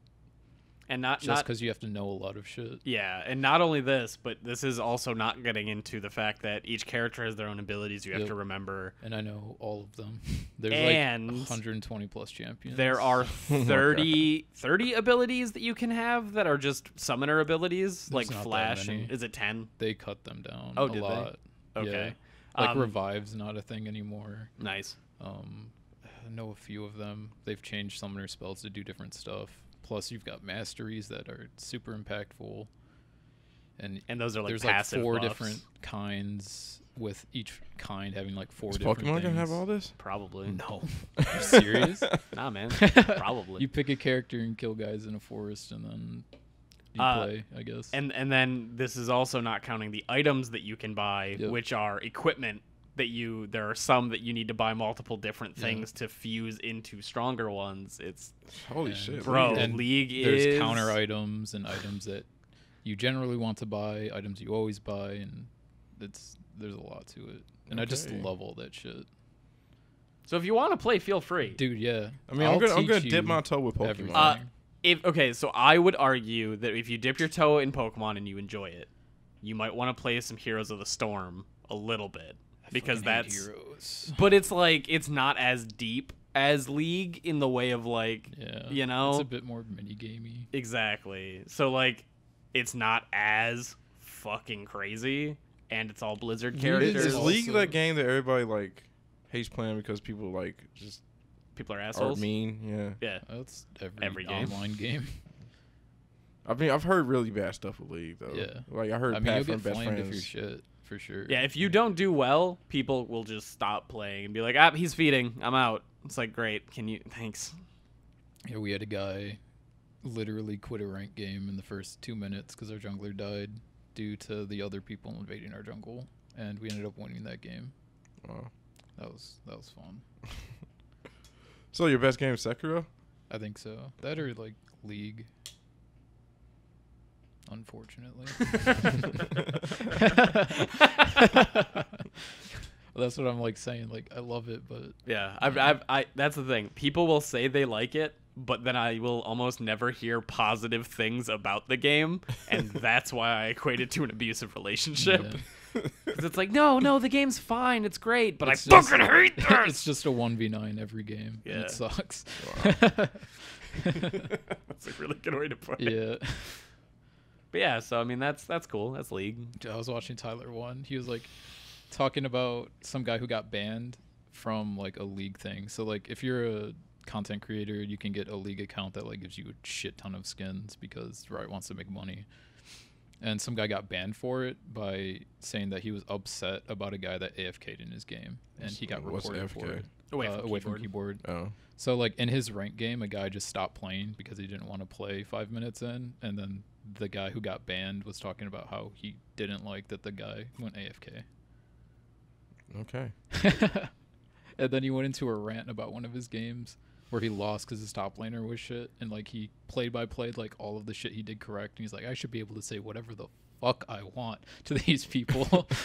And not just because you have to know a lot of shit. Yeah, and not only this, but this is also not getting into the fact that each character has their own abilities. You have to remember And I know all of them. *laughs* There's And like 120 plus champions. there are *laughs* Oh 30, 30 abilities that you can have that are just summoner abilities, There's like Flash. And, is it ten? They cut them down. Oh, a did they? Lot. Okay, Like Um, revive's not a thing anymore. nice. Um, I know a few of them. They've changed summoner spells to do different stuff. Plus, you've got masteries that are super impactful. And And those are like there's like four buffs, different kinds, with each kind having like four Is different Pokemon gonna have all this? Probably. No. *laughs* Are you *laughs* serious? Nah, man. *laughs* Probably. You pick a character and kill guys in a forest, and then you Uh, play. I guess. And and then this is also not counting the items that you can buy, Yep. which are equipment that you there are some that you need to buy multiple different Yeah. things to fuse into stronger ones. It's Holy And- shit, bro, And league there's is counter items and items that you generally want to buy, items you always buy, and it's there's a lot to it. And I just love all that shit, So if you want to play, feel free. dude. Yeah. I mean, I'll I'm gonna I'm gonna dip my toe with Pokemon. Uh, If okay, so I would argue that if you dip your toe in Pokemon and you enjoy it, you might want to play some Heroes of the Storm a little bit I because that's heroes. but it's like it's not as deep as League in the way of like Yeah. you know it's a bit more mini gamey. Exactly. So like it's not as fucking crazy and it's all Blizzard League characters. Is, is also- League that game that everybody like hates playing because people like just People are are assholes. mean? Yeah. Yeah. That's every, Every game. online game. I mean, I've heard really bad stuff with League though. Yeah. Like I heard I mean, Pat you'll from get Best flamed if Friends. you're shit for sure. Yeah, if you don't do well, people will just stop playing and be like, "Ah, he's feeding. I'm out." It's like, "Great. Can you thanks." Yeah, we had a guy literally quit a ranked game in the first two minutes because our jungler died due to the other people invading our jungle, and we ended up winning that game. Wow. That was that was fun. *laughs* So your best game is Sekiro? I think so. That or like League. Unfortunately. *laughs* *laughs* Well, that's what I'm like saying. Like I love it, but Yeah, I've, I've, I. That's the thing. People will say they like it, but then I will almost never hear positive things about the game, and *laughs* that's why I equate it to an abusive relationship. yeah. 'Cause it's like, no, no, the game's fine, it's great, but It's I just- fucking hate *laughs* this. it's just a one v nine every game. and Yeah. it sucks. *laughs* *laughs* that's a really good way to put it. yeah. But yeah, so I mean, that's that's cool. That's League. I was watching Tyler1. He was like talking about some guy who got banned from like a league thing. So like if you're a content creator, you can get a league account that like gives you a shit ton of skins because Riot wants to make money. And some guy got banned for it by saying that he was upset about a guy that AFK'd in his game, and he got What's reported for it. Away uh, from away keyboard. from keyboard. Oh. So like in his rank game, a guy just stopped playing because he didn't want to play five minutes in, and then the guy who got banned was talking about how he didn't like that the guy went AFK. Okay. *laughs* and then he went into a rant about one of his games where he lost because his top laner was shit, and like he played by played like all of the shit he did correct, and he's like, I should be able to say whatever the fuck I want *laughs* to these people. *laughs*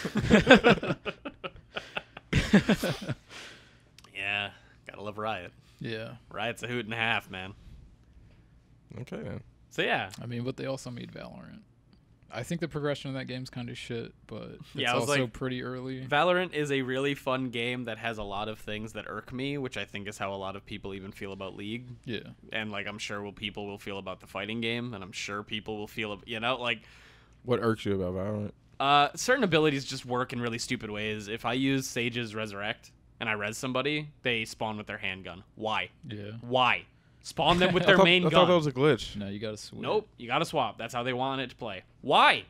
Yeah, gotta love Riot. yeah, Riot's a hoot and a half, man. Okay then. So yeah, I mean, but they also made Valorant. I think the progression of that game's kind of shit, but it's Yeah, also like- pretty early. Valorant is a really fun game that has a lot of things that irk me, which I think is how a lot of people even feel about League. yeah, And like I'm sure will people will feel about the fighting game, and I'm sure people will feel, you know, like What irks you about Valorant? uh, certain abilities just work in really stupid ways. If I use Sage's Resurrect and I res somebody, they spawn with their handgun. Why? yeah. Why? Spawn them with *laughs* their thought, main I gun. thought that was a glitch. No, you gotta swap. Nope, you gotta swap. That's how they want it to play. Why?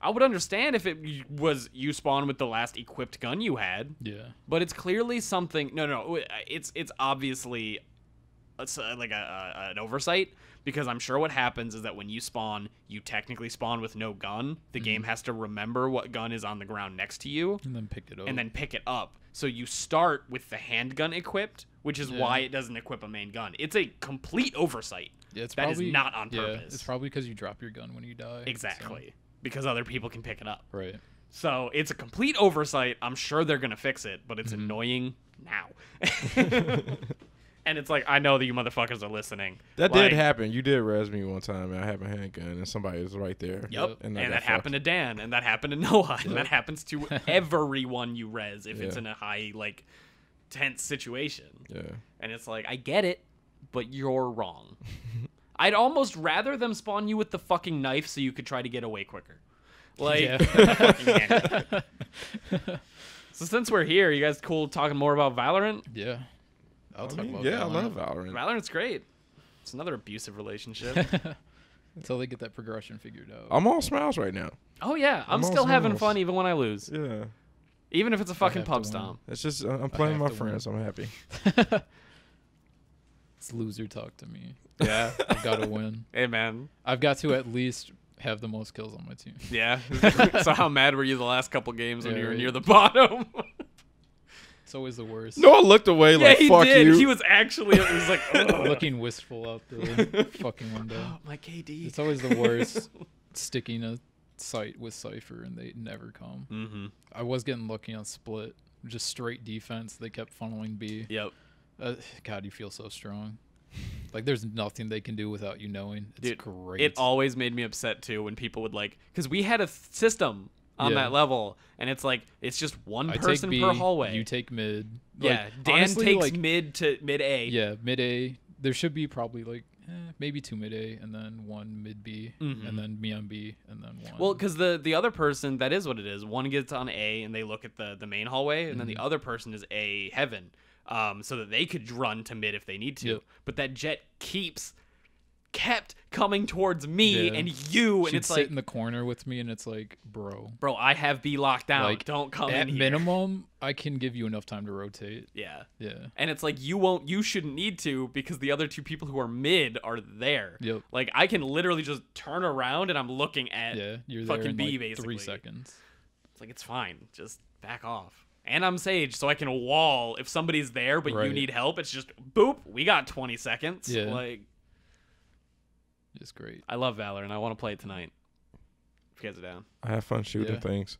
I would understand if it was you spawn with the last equipped gun you had, Yeah, but it's clearly something. No, no, it's it's obviously it's uh, like a, a an oversight because I'm sure what happens is that when you spawn, you technically spawn with no gun. The game has to remember what gun is on the ground next to you and then pick it up. and then pick it up. So you start with the handgun equipped, which is Yeah. why it doesn't equip a main gun. It's a complete oversight. yeah, it's that is probably, not on yeah, purpose. it's probably because you drop your gun when you die. so- Exactly. Because other people can pick it up. right. So it's a complete oversight. I'm sure they're gonna fix it, but it's Mm-hmm. annoying now. *laughs* *laughs* and it's like I know that you motherfuckers are listening. That Like, did happen. You did res me one time, and I had my handgun, and somebody was right there. Yep. And And, I got that fucked. happened to Dan, and that happened to Noah, and that happens to *laughs* everyone you res if it's in a high like tense situation. Yeah. And it's like I get it, but you're wrong. *laughs* I'd almost rather them spawn you with the fucking knife so you could try to get away quicker. Like Yeah. *laughs* *laughs* So since we're here, you guys cool talking more about Valorant? Yeah. I'll I talk mean, about yeah, I Valorant. love Valorant. Valorant's great. It's another abusive relationship. Until they get that progression figured out. I'm all Smiles right now. oh yeah, I'm I'm still on having fun even when I lose. Yeah. Even if it's a fucking pub win. stomp. It's just uh, I'm playing with my to win. friends. I'm happy. *laughs* it's loser talk to me. Yeah. I've got to win. hey man. I've got to at least have the most kills on my team. Yeah. *laughs* so how mad were you the last couple games when you were right. near the bottom? *laughs* It's always the worst. No, I looked away yeah, like he fuck did. you. He was actually. It was like Looking wistful out the fucking window. my KD. It's always the worst sticking a site with Cypher and they never come. Mm-hmm. I was getting lucky on split. Just straight defense. They kept funneling B. Yep. Uh, God, you feel so strong. Like there's nothing they can do without you knowing. It's Dude, great. It always made me upset too when people would like because we had a th- system on Yeah. that level, and it's like it's just one I person B, per hallway. You take mid. yeah, Dan honestly, takes like, mid to mid A. Yeah, mid A. there should be probably like eh, maybe two mid A and then one mid B Mhm. and then me on B and then one. Well, because the the other person, that is what it is. One gets on A and they look at the the main hallway, and then the Mhm. other person is A heaven, um, so that they could run to mid if they need to. Yep. But that Jett keeps kept coming towards me Yeah. and you, and she'd it's sit like, in the corner with me, and it's like, bro, bro, I have B locked down. Like, Don't come at in here. minimum, I can give you enough time to rotate. Yeah. Yeah. And it's like you won't, you shouldn't need to because the other two people who are mid are there. Yep. Like I can literally just turn around and I'm looking at. Yeah. You're fucking there in B, like basically. three seconds. It's like it's fine. Just back off. And I'm Sage, so I can wall if somebody's there, but you need help. It's just boop. We got 20 seconds. Yeah. Like Just great. I love Valor, and I want to play it tonight. If you guys are down. I have fun shooting Yeah. things.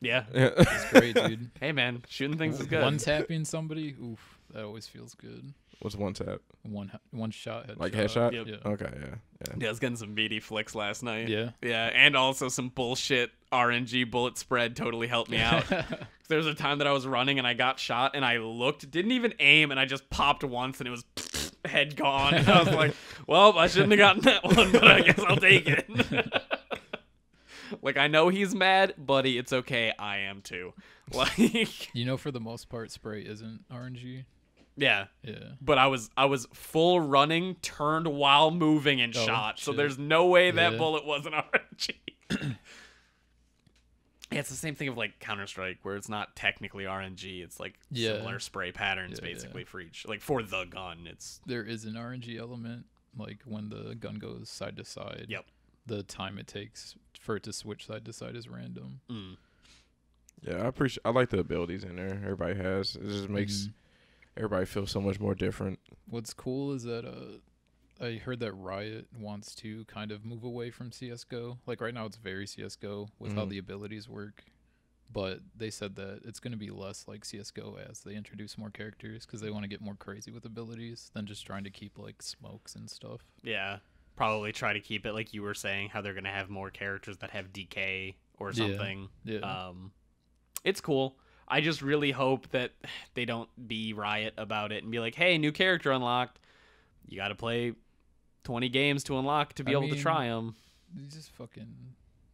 Yeah. *laughs* Yeah. It's great, dude. *laughs* Hey man, shooting things is good. One tapping somebody, oof, that always feels good. What's one tap? One h- one shot headshot. Like headshot? Yep. Yeah. Okay, yeah, yeah. Yeah, I was getting some BD flicks last night. Yeah. Yeah, and also some bullshit RNG bullet spread totally helped me out. *laughs* there was a time that I was running and I got shot and I looked, didn't even aim, and I just popped once and it was head gone. And *laughs* I was like, well, I shouldn't have gotten that one, but I guess I'll take it. *laughs* like I know he's mad, buddy. It's okay. I am too. *laughs* Like, you know, for the most part, spray isn't RNG. yeah. Yeah. But I was I was full running, turned while moving, and Oh, shot. So there's no way that Yeah. bullet wasn't RNG. *clears throat* yeah, it's the same thing of like Counter Strike, where it's not technically RNG. It's like Yeah. similar spray patterns, Yeah, yeah. basically for each like for the gun. It's There is an RNG element, like when the gun goes side to side. Yep. The time it takes for it to switch side to side is random. mm, Yeah, I appreciate. I like the abilities in there. Everybody has. It just makes Mhm. everybody feel so much more different. What's cool is that uh, I heard that Riot wants to kind of move away from CS:GO. Like right now, it's very CS:GO with how Mhm. the abilities work. But they said that it's going to be less like CS:GO as they introduce more characters because they want to get more crazy with abilities than just trying to keep like smokes and stuff. yeah, probably try to keep it like you were saying, how they're gonna have more characters that have DK or Yeah. something. Yeah. Um, it's cool. I just really hope that *sighs* they don't be riot about it and be like, "Hey, new character unlocked. You got to play 20 games to unlock to be I able to try them." You just fucking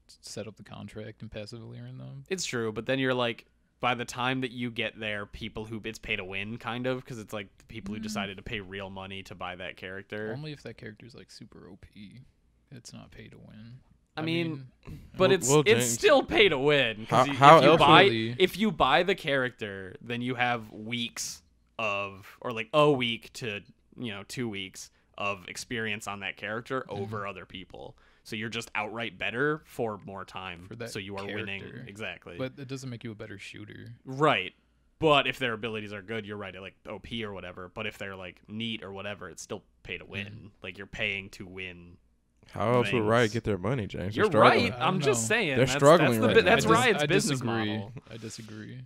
set up the contract and passively earn them. It's true, but then you're like, by the time that you get there, people who it's pay to win, kind of, because it's like the people who Mm. decided to pay real money to buy that character. Only if that character's like super OP. It's not pay to win. I mean, But Well- it's well, it's James, still pay to win. 'cause How- you- how if you buy would- if you buy the character, then you have weeks of or like a week to you know two weeks of experience on that character Mm-hmm. over other people. So you're just outright better for more time. For that so you are winning exactly. but it doesn't make you a better shooter. right. But if their abilities are good, you're right, like OP or whatever. But if they're like neat or whatever, it's still pay to win. Mm-hmm. Like you're paying to win. How else would Riot get their money, James? You're struggling. right. I I'm don't just know. saying. They're that's, struggling That's, the, right bi- now. that's I dis- Riot's I business disagree. model. I disagree.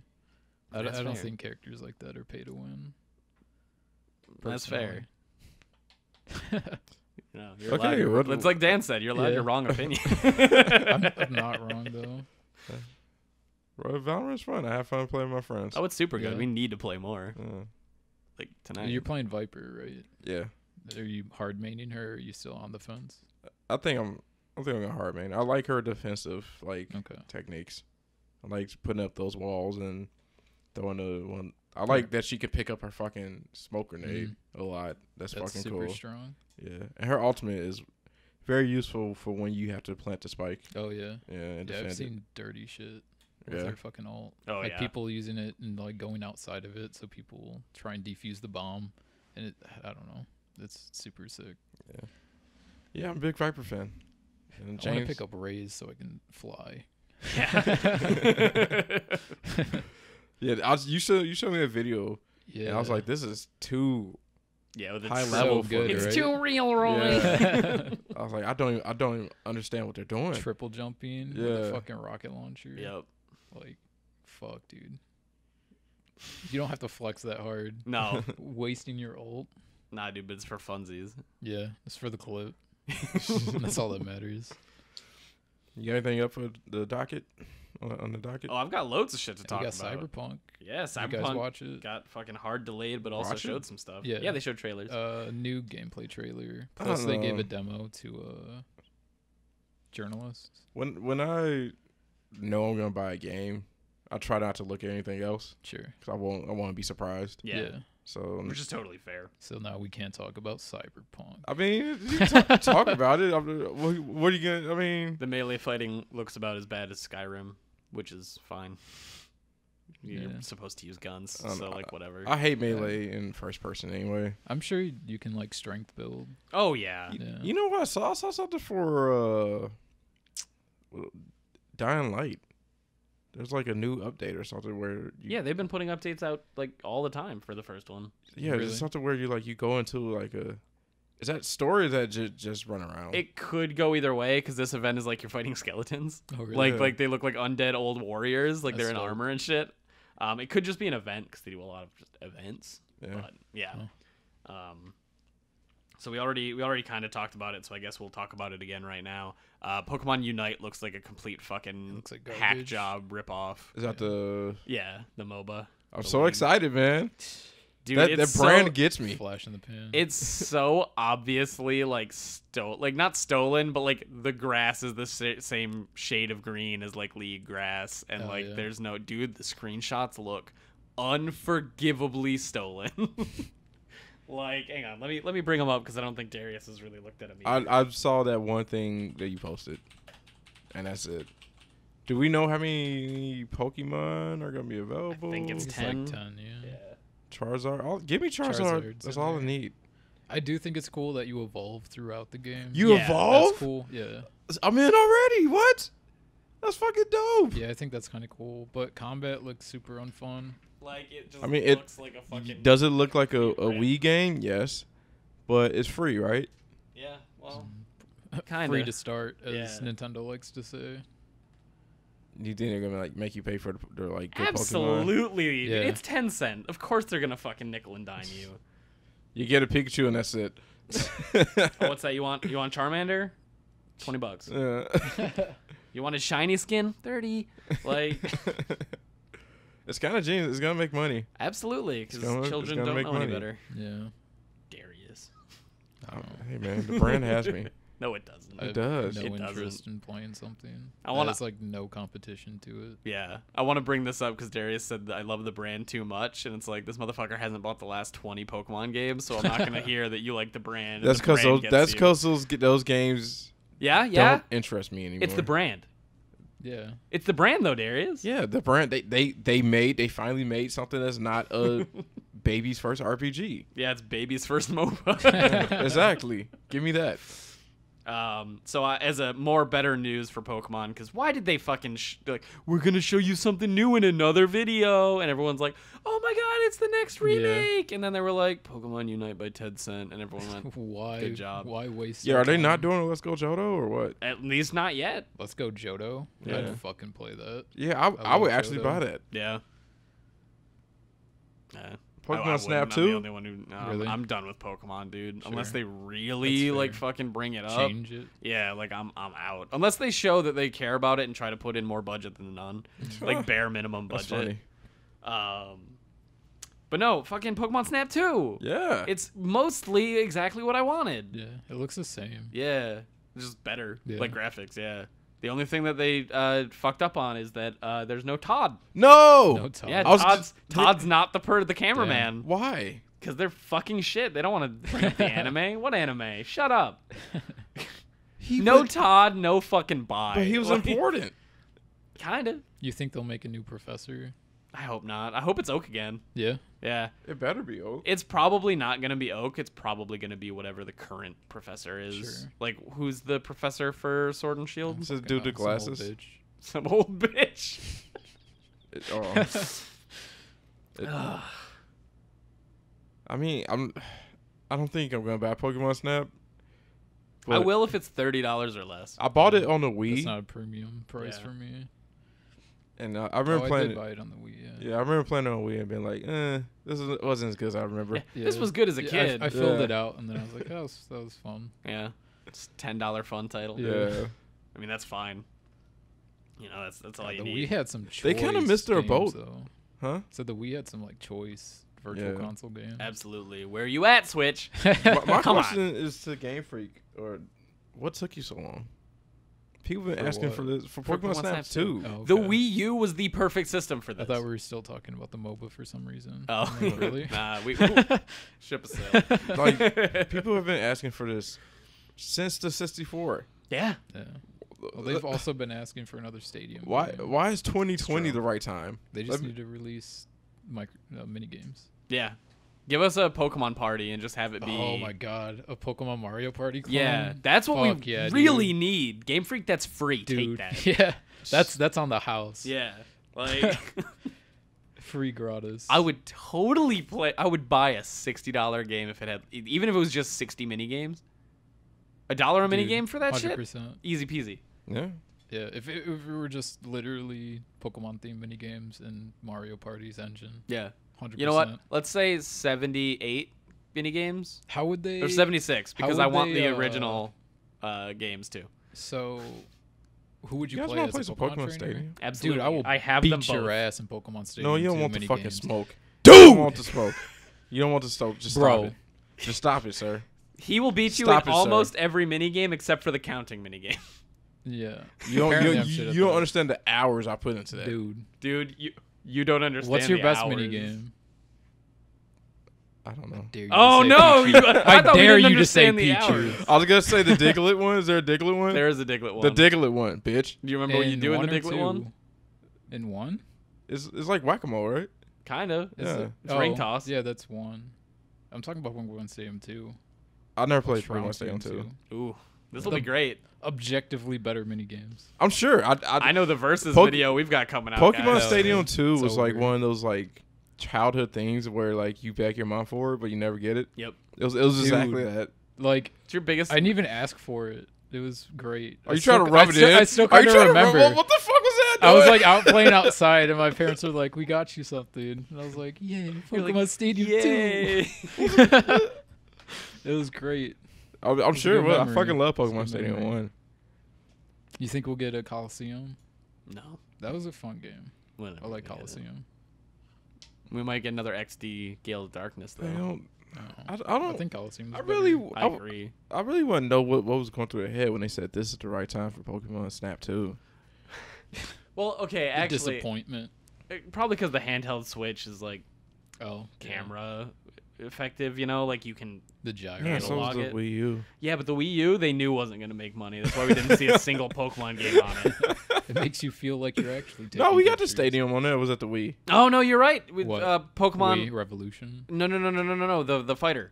I, d- I don't fair. think characters like that are pay to win. That's fair. Personally. You know, you're Okay, allowed, what- it's like Dan said. You're allowed Yeah. your wrong opinion. *laughs* I'm, I'm not *laughs* wrong though. Bro, Valorant's fun. I have fun playing with my friends. oh, it's super good. Yeah. We need to play more. Yeah. Like tonight. You're playing Viper, right? yeah. Are you hard maining her? Or are you still on the fence? I think I'm. I think I'm a hard man. I like her defensive like Okay. techniques. I like putting up those walls and throwing the one. I like that she can pick up her fucking smoke grenade mm-hmm. a lot. That's, That's fucking super cool. strong. Yeah, and her ultimate is very useful for when you have to plant the spike. Oh yeah. Yeah, and Yeah, I've it. seen dirty shit with Yeah. her fucking ult. Oh, like yeah. people using it and like going outside of it, so people try and defuse the bomb, and it. I don't know. It's super sick. Yeah, Yeah, I'm a big Viper fan. And I want James, to pick up Raze so I can fly. yeah, *laughs* *laughs* I was, you showed you showed me a video, Yeah. and I was like, this is too yeah, with high its so level good. It's right? too real, Roy. Yeah. *laughs* I was like, I don't, even, I don't even understand what they're doing. triple jumping with Yeah. a fucking rocket launcher. yep. Like, fuck, dude. You don't have to flex that hard. No, *laughs* Wasting your ult. nah, dude, but it's for funsies. Yeah, it's for the clip. *laughs* That's all that matters. You got anything up for the docket? On, on the docket? Oh, I've got loads of shit to talk we got about. Cyberpunk. Yeah, You guys Cyberpunk watch it? got fucking hard delayed, but also Watch it? showed some stuff. Yeah. yeah, they showed trailers. Uh, new gameplay trailer. Plus, don't they gave a demo to uh, journalists. When when I know I'm gonna buy a game, I try not to look at anything else Sure. because I won't I want to be surprised. yeah, So which is totally fair. So now we can't talk about Cyberpunk. I mean, you talk, talk about it. *laughs* I'm, what, what are you gonna? I mean, The melee fighting looks about as bad as Skyrim, which is fine. You're Yeah. supposed to use guns, Um, so like whatever. I hate melee in first person anyway. I'm sure you you can like strength build. oh yeah, Yeah. You know what? I saw I saw something for uh, Dying Light. There's like a new update or something where you, yeah. They've been putting updates out like all the time for the first one. yeah, Really? there's something where you like you go into like a is that story or that just just run around? It could go either way because this event is like you're fighting *laughs* skeletons. Oh, really? Like like they look like undead old warriors, like they're That's in dope. armor and shit. Um, it could just be an event because they do a lot of just events. yeah. But yeah. Um, so we already we already kind of talked about it, so I guess we'll talk about it again right now. Uh, Pokemon Unite looks like a complete fucking looks like hack garbage. job ripoff. Is that the? Yeah, the MOBA. I'm The so league. excited, man. *laughs* Dude, that that brand so, gets me. Flash in the pan. it's so obviously like stolen, like not stolen, but like the grass is the sa- same shade of green as like league grass, and Hell like yeah. there's no dude. The screenshots look unforgivably stolen. *laughs* like, hang on, let me let me bring them up because I don't think Darius has really looked at them. I I saw that one thing that you posted, and that's it. Do we know how many Pokemon are gonna be available? I think it's It's 10. like ten. Yeah. yeah. Charizard. I'll, give me Charizard. Charizard's That's in all I there. need. I do think it's cool that you evolve throughout the game. You Yeah, evolve? That's cool. Yeah. I'm in already. What? That's fucking dope. Yeah, I think that's kind of cool. But combat looks super unfun. Like it just I mean, it- looks like a fucking Does it look like a, a Wii game? Yes, but it's free, right? Yeah, well, mm-hmm. Kinda. Free to start, as Yeah. Nintendo likes to say. You think they're gonna like make you pay for the, the like good absolutely. Yeah. It's Tencent. Of course they're gonna fucking nickel and dime you. *laughs* You get a Pikachu and that's it. *laughs* oh, what's that? You want you want Charmander? Twenty bucks. Yeah. *laughs* You want a shiny skin? Thirty. Like it's kind of genius. It's gonna make money. absolutely, because children don't make know any better. Yeah. Darius. I. Hey man, the brand has me. No, it doesn't. It does. No It doesn't. interest in playing something. I wanna- like no competition to it. Yeah, I want to bring this up because Darius said that I love the brand too much, and it's like this motherfucker hasn't bought the last twenty Pokemon games, so I'm not gonna *laughs* hear that you like the brand. That's because those. That's because those those games yeah, yeah. don't interest me anymore. It's the brand. Yeah. It's the brand though, Darius. Yeah, the brand. They they they made. They finally made something that's not a *laughs* baby's first RPG. Yeah, it's baby's first *laughs* MOBA. exactly. Give me that. Um, so uh, as a more better news for Pokemon, because why did they fucking sh- like we're gonna show you something new in another video, and everyone's like, oh my god, it's the next Yeah. remake, and then they were like, Pokemon Unite by Tencent, and everyone went, *laughs* Why? Good job. Why waste? Yeah, our are they not doing a Let's Go Johto or what? at least not yet. Let's go Johto. Yeah. I'd fucking play that. Yeah, I, I, love would actually buy that. Yeah. Yeah. Pokemon I- I Snap wouldn't. I'm the only one who. No, I'm- Really? I'm done with Pokemon, dude. Unless they really like fucking bring it up. Change it. Yeah, like I'm I'm out. Unless they show that they care about it and try to put in more budget than none, *laughs* like bare minimum That's budget. funny. Um, but no, fucking Pokemon Snap 2. Yeah. It's mostly exactly what I wanted. Yeah, it looks the same. Yeah, it's just better, Yeah. like graphics. Yeah. The only thing that they uh, fucked up on is that uh, there's no Todd. no. No Todd. Yeah, I was Todd's just- Todd's not the per the cameraman Why? because they're fucking shit. They don't want to *laughs* bring up the anime. What anime? Shut up. *laughs* He No was- Todd, no fucking buy. but he was Like, *laughs* important. Kind of. You think they'll make a new professor? I hope not. I hope it's Oak again. Yeah. Yeah. It better be oak. It's probably not going to be Oak. It's probably going to be whatever the current professor is. Sure. Like, who's the professor for Sword and Shield? This is Fucking dude with uh, some old glasses. bitch. Some old bitch. It- oh. *laughs* It- I mean, I'm. I don't think I'm gonna buy Pokemon Snap. I will if it's $30 or less. I bought it on the That's Wii, not a premium price Yeah. for me. And uh, I remember oh, I playing did it. buy it on the Wii. Yeah. Yeah, I remember playing it on Wii and being like, "Eh, this wasn't as good as I remember." *laughs* Yeah. This was good as a Yeah, I- kid. I, filled Yeah. it out and then I was like, oh, that was, that was fun. *laughs* Yeah. It's $10 fun title. Yeah. Yeah. I mean, that's fine. You know, that's that's all God, you the need. Wii had some. Choice They kinda missed their games, boat. Though. Huh? So the Wii had some like choice virtual Yeah. console games. Absolutely. Where are you at, Switch? *laughs* My, my Come on. question is to Game Freak, or what took you so long? People have been For asking what? for this for For Pokemon, Pokemon Snap, Snap 2. 2. Oh, The. Wii U was the perfect system for this. I thought we were still talking about the MOBA for some reason. Oh, like, really? *laughs* nah, we *laughs* ship a sale. Like *laughs* people have been asking for this since the 64. yeah. Yeah. Well, they've also been asking for another stadium. Why game. why is 2020 the right time? They just Let me- need to release micro uh, mini games. Yeah. Give us a Pokemon party and just have it be. Oh my god, a Pokemon Mario Party clone. Yeah, that's what Fuck we yeah, really dude. need. Game Freak, that's free. dude. Take that. *laughs* Yeah, that's that's on the house. yeah. Like, *laughs* *laughs* free gratis. I would totally play. I would buy a sixty dollar game if it had, even if it was just sixty mini games. A dollar a mini Dude, game for that shit. 100%. Easy peasy. Yeah. Yeah, if it, if it were just literally Pokemon themed mini games and Mario Party's engine, Yeah. Hundred. You know what? Let's say seventy eight mini games How would they? or seventy six because I want they, the uh, original uh, games too. So, who would you, You guys play want as play a Pokemon, Pokemon? Stadium? Absolutely. Dude, I will I have beat them your ass in Pokemon Stadium. No, *laughs* you don't want the mini fucking games. smoke. You don't want the smoke. You don't want the smoke. Just Bro. stop it. Just stop it, sir. He will beat you in it, sir. almost every mini game except for the counting mini game. Yeah, You don't. You, you, you don't understand the hours I put into that. dude. Dude, you you don't understand. What's your the best hours. mini game? I don't know. Dare you Oh no! You, *laughs* I, I dare you to say the Pichu. hours. I was gonna say the Diglett one. Is there a Diglett one? There is a Diglett one. the Diglett one, bitch. Do you remember what you In do in the one Diglett one? In one? It's it's like whack a mole, right? Kind of. Is Yeah. it? It's ring Oh, toss. Yeah, that's one. I'm talking about Pokemon Stadium two. I never played Shroud Pokemon Stadium Stadium too. Ooh, this will be great. Objectively better mini games. I'm sure. I, I, I know the versus Poke- video we've got coming out. Pokemon guys. Stadium yeah. Two So was like weird. one of those like childhood things where like you beg your mom for it, but you never get it. Yep. It was it was exactly Dude. that. Like It's your biggest. I didn't even ask for it. It was great. Are I you still- trying to rub I it still, in? I still Are you kind of trying to remember. rub- What the fuck was that? I was like out playing *laughs* outside, and my parents were like, "We got you something," and I was like, "Yay, Pokemon like, Stadium Yay. 2. It was great. I'm, I'm sure. it good. I memory. fucking love It's a Pokemon good Stadium memory. One. You think we'll get a Coliseum? no. That was a fun game. Whatever, I like we it. Coliseum. We might get another XD Gale of Darkness though. I don't. No. I, I don't. I think Coliseum. I really. I I, agree. I really want to know what, what was going through their head when they said this is the right time for Pokemon Snap 2. *laughs* Well, okay, actually, disappointment. probably because the handheld Switch is like Oh, yeah. camera effective. You know, like you can. The gyro. Yeah, so was the it. Wii U. Yeah, but the Wii U they knew wasn't going to make money. That's why we didn't see a single *laughs* Pokemon game on it. it makes you feel like you're actually. Taking No, we got the pictures. stadium on there. It was at the Wii. Oh no, you're right. With What? uh, Pokemon. Wii Revolution. No, no, no, no, no, no, no. The the fighter.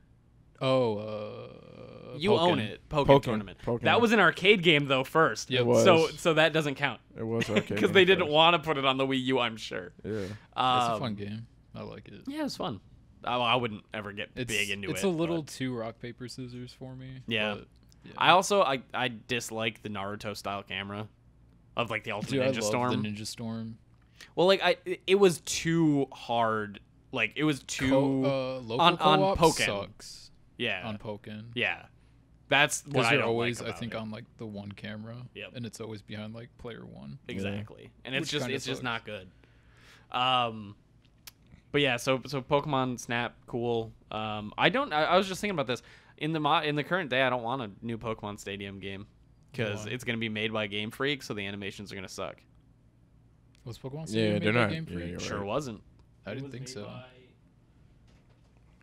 Oh, uh, You Pokken. own it. Pokemon Pokken, tournament. Pokken. That was an arcade game though first. Yep. It was. So so that doesn't count It was okay. because *laughs* they didn't want to put it on the Wii U. I'm sure. Yeah. It's Um, a fun game. I like it. Yeah, it was fun. I, I wouldn't ever get It's big into it's it. It's a little but- too rock paper scissors for me. Yeah. but, yeah. I also I I dislike the Naruto style camera of like the Ultimate Dude, I Ninja love Storm. the Ninja Storm. well, like I it was too hard. Like it was too Co- uh, local on- on Pokken. sucks yeah on Pokken. yeah. That's what I always, like I think, it. on like the one camera, Yep. and it's always behind like player one. Exactly. And it's Which just it's just not good. Um but yeah, so so Pokemon Snap cool. Um I don't I, I was just thinking about this. In the mo- in the current day I don't want a new Pokemon Stadium game cuz Why? it's going to be made by Game Freak so the animations are going to suck. Was Pokemon Yeah, Stadium made they're by not- Game Freak? you're Sure right. wasn't. I didn't was think so. by-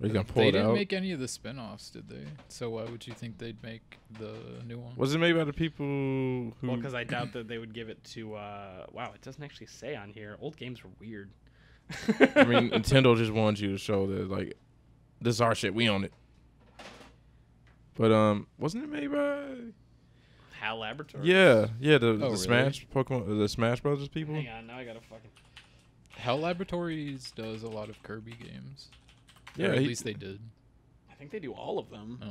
Are you gonna pull they it didn't out? make any of the spin-offs, did they? So why would you think they'd make the new one? was it made by the people who? Well, cuz I doubt that they would give it to uh wow, it doesn't actually say on here. Old games are weird. I mean, Nintendo just wants you to show that like this is our shit. We own it. But um, wasn't it made by? HAL Laboratory. Yeah, yeah. The, Oh, the really? Smash Pokemon, the Smash Brothers people. Hang on, now I got to fucking HAL Laboratories does a lot of Kirby games. Yeah, or at he- least they did. I think they do all of them. Oh.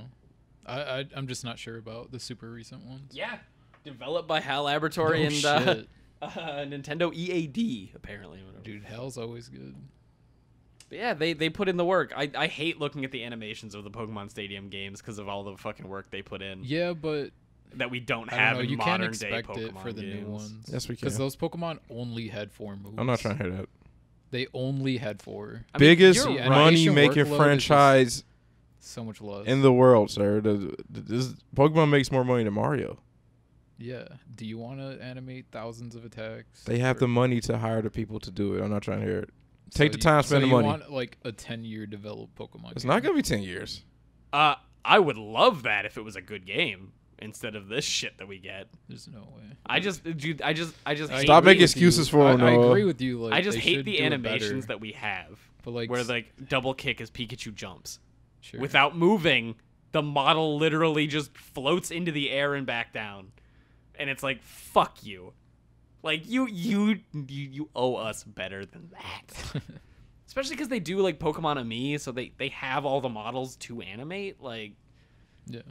I, I I'm just not sure about the super recent ones. Yeah. Developed by HAL Laboratory No and uh, shit. Uh, Nintendo EAD, apparently. Whatever. Dude, HAL's always good. But yeah, they, they put in the work. I, I hate looking at the animations of the Pokemon Stadium games because of all the fucking work they put in. Yeah, but that we don't I have don't know. in You can't modern day expect Pokemon it for the games. new ones. Yes, we can. Because those Pokemon only had four moves. I'm not trying to hear that. They only had four. I Biggest you're The right. money making workload just- franchise So much less. in the world, sir. The, the- this Pokemon makes more money than Mario. Yeah. Do you want to animate thousands of attacks? They have Or- the money to hire the people to do it. I'm not trying to hear it. Take the you- time, spend so the you money. want like a ten-year developed Pokemon. It's game. not gonna be ten years. Uh, I would love that if it was a good game instead of this shit that we get. There's no way. I just, dude, I just, I just I Stop making with you. excuses for I, him, I Noah. agree with you. Like I just hate the animations that we have, but like where like double kick as Pikachu jumps sure. without moving. The model literally just floats into the air and back down, and it's like fuck you, like you, you, you, you owe us better than that. *laughs* Especially because they do like Pokemon Amie, so they they have all the models to animate. Like, yeah.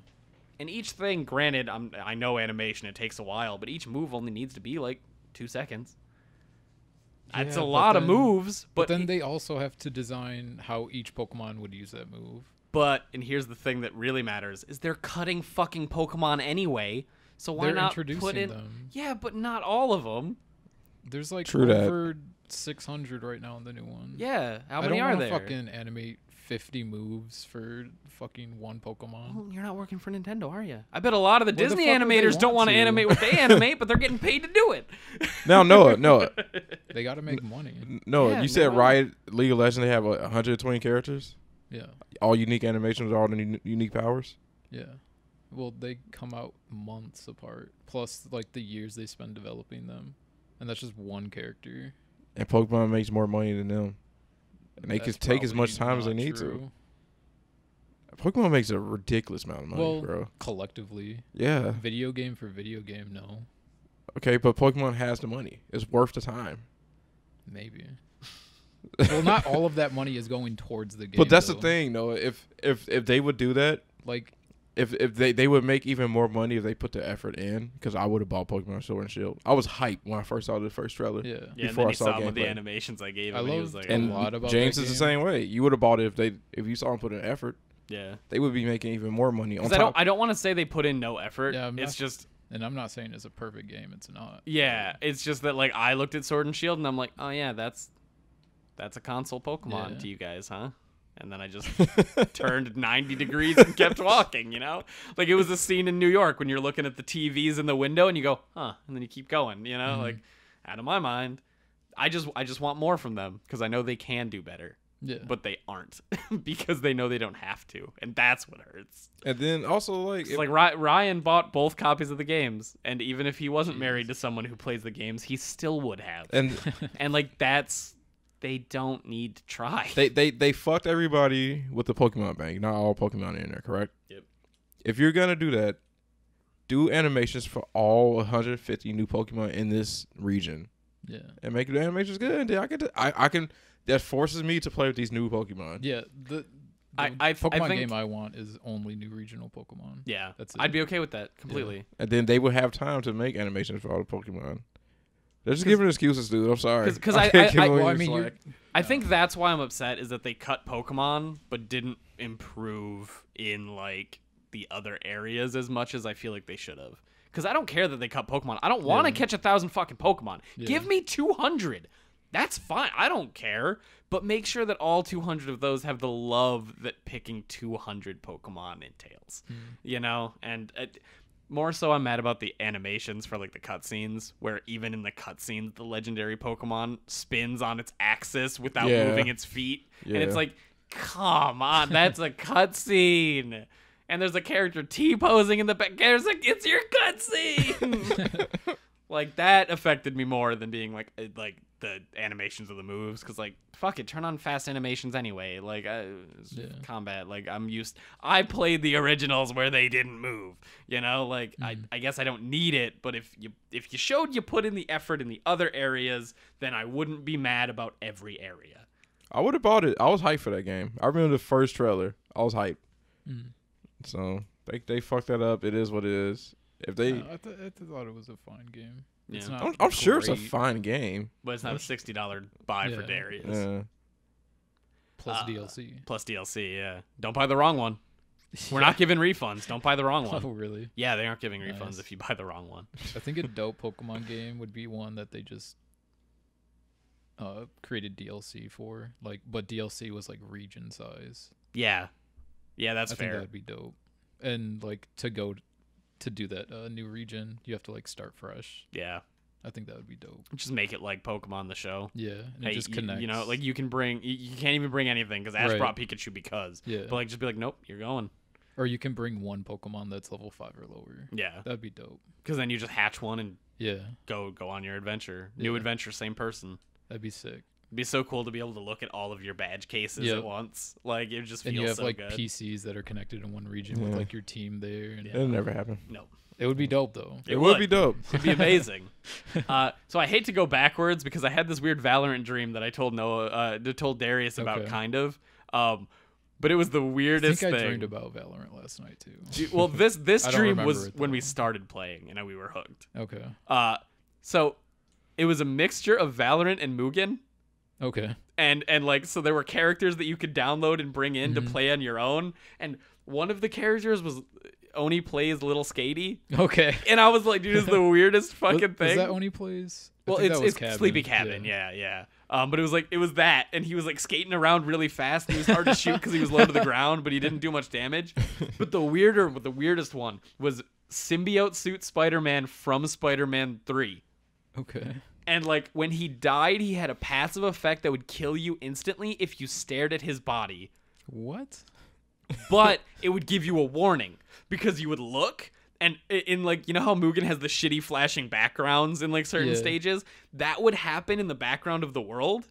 and each thing, granted, I'm I know animation it takes a while, but each move only needs to be like two seconds. Yeah, a but lot of moves, But, but then they also have to design how each Pokemon would use that move. but and here's the thing that really matters is they're cutting fucking Pokemon anyway. So why They're not introducing put in? them. Yeah, but not all of them. There's like True that. over 600 right now in the new one. Yeah, how I many don't are there? fucking animate 50 moves for fucking one Pokemon. Well, you're not working for Nintendo, are you? I bet a lot of the Where Disney fuck would they animators don't want want to to? animate what they animate, but they're getting paid to do it. Now, Noah, Noah, *laughs* They got to make money. Noah. Yeah, you said Noah. Riot League of Legends they have like 120 characters, Yeah. all unique animations, all the unique powers. Yeah. Well, they come out months apart, plus like the years they spend developing them, and that's just one character. And Pokemon makes more money than them. And they That's can take as much time as they need to. Pokemon makes a ridiculous amount of money, Well, bro. collectively, Yeah. video game for video game, no, Okay, but Pokemon has the money. It's worth the time. maybe. *laughs* well, not all of that money is going towards the game. but that's though. the thing, Noah. If if if they would do that, Like, if if they they would make even more money if they put the effort in. Because I would have bought Pokemon Sword and Shield. I was hyped when I first saw the first trailer. yeah, Yeah, and Before then I saw saw the animations I gave I him. and he was loved like, a lot about James that is the same way. You would have bought it if they if you saw him put in effort. yeah. They would be making even more money on Because I don't, top. I don't want to say they put in no effort. Yeah, I'm it's not- just, and I'm not saying it's a perfect game. It's not. yeah, it's just that like I looked at Sword and Shield and I'm like, oh yeah, that's that's a console Pokemon Yeah. to you guys, huh? And then I just turned *laughs* 90 degrees and kept walking, you know? Like it was a scene in New York when you're looking at the TVs in the window and you go, huh, and then you keep going, you know? Mhm. Like out of my mind. I just I just want more from them because I know they can do better, Yeah, but they aren't *laughs* because they know they don't have to, and that's what hurts. and then also like It's like Ry- Ryan bought both copies of the games, and even if he wasn't married to someone who plays the games, he still would have. and *laughs* And like that's they don't need to try. they they they fucked everybody with the Pokemon Bank. Not all Pokemon are in there, correct? Yep. If you're gonna do that, do animations for all 150 new Pokemon in this region yeah, and make the animations good. And then I can I I can that forces me to play with these new Pokemon. yeah. The, the I- I- I Pokemon think- game I want is only new regional Pokemon. yeah, That's it. I'd be okay with that completely. And then they would have time to make animations for all the Pokemon. They're just giving excuses, dude. I'm sorry. 'cause I- can't I- I- Well, I mean, you're. I think that's why I'm upset is that they cut Pokemon but didn't improve in like the other areas as much as I feel like they should have. Because I don't care that they cut Pokemon. I don't want to Yeah. catch a thousand fucking Pokemon. Yeah. Give me 200. That's fine. I don't care. But make sure that all 200 of those have the love that picking 200 Pokemon entails. Hmm. You know? And uh, more so, I'm mad about the animations for like the cutscenes, where even in the cutscenes, the legendary Pokemon spins on its axis without Yeah. moving its feet. And it's like, come on, that's a cutscene. And there's a character T posing in the back. There's like, it's your cutscene. *laughs* *laughs* like that affected me more than being like uh, like the animations of the moves because like fuck it turn on fast animations anyway like uh, Yeah. combat like i'm used i played the originals where they didn't move you know like I, Mhm. I guess i don't need it but if you if you showed you put in the effort in the other areas then i wouldn't be mad about every area I would have bought it. I was hyped for that game. I remember the first trailer. I was hyped. Mm. So they they fucked that up. It is what it is. If they, Uh, I, th- I th- thought it was a fine game. It's Yeah. not I'm, I'm sure it's a fine game. but it's not a $60 buy for Yeah. darius Yeah. plus uh, DLC. plus dlc yeah don't buy the wrong one *laughs* We're not giving refunds. Don't buy the wrong *laughs* Oh, one. really? Yeah, they aren't giving refunds if you buy the wrong one. I think a *laughs* dope Pokemon game would be one that they just uh created DLC for, like, but DLC was like region size. Yeah, yeah, that's I think fair. that'd be dope. And like to go to do that uh, new region, you have to like start fresh. Yeah, I think that would be dope. just make it like Pokemon the show. Yeah, and Hey, it just connects. You know, like you can bring. You, you can't even bring anything because Ash Right. brought Pikachu because. yeah, But like, just be like, nope, you're going. or you can bring one Pokemon that's level five or lower. Yeah, That'd be dope. because then you just hatch one and Yeah, go go on your adventure. New Yeah. adventure, same person. that'd be sick. It'd be so cool to be able to look at all of your badge cases Yeah. at once. Like it just feels And you have so like good. PCs that are connected in one region with like your team there. And Yeah. It'll never happen. no, It would be dope though. It It, would. would be dope. *laughs* It'd be amazing. *laughs* uh, so I hate to go backwards because I had this weird Valorant dream that I told Noah, uh, that told Darius about, Okay. kind of. Um, but it was the I weirdest think I thing. dreamed about Valorant last night too. *laughs* Well, this this dream was when we started playing and we were hooked. Okay. Uh, so it was a mixture of Valorant and Mugen. Okay. and and like so there were characters that you could download and bring in to Mhm. play on your own and one of the characters was Oney Plays Little Skatey Okay. and I was like dude this is the *laughs* weirdest fucking Was- thing Is that Oney Plays? I well it's it's Sleepy Cabin yeah. yeah um but it was like it was that and he was like skating around really fast and he was hard to shoot because he was low to the ground but he didn't do much damage but the weirder the weirdest one was symbiote suit Spider-Man from Spider-Man 3 Okay. And like when he died, he had a passive effect that would kill you instantly if you stared at his body. What? But *laughs* it would give you a warning because you would look and in like you know how Mugen has the shitty flashing backgrounds in like certain Yeah. stages? That would happen in the background of the world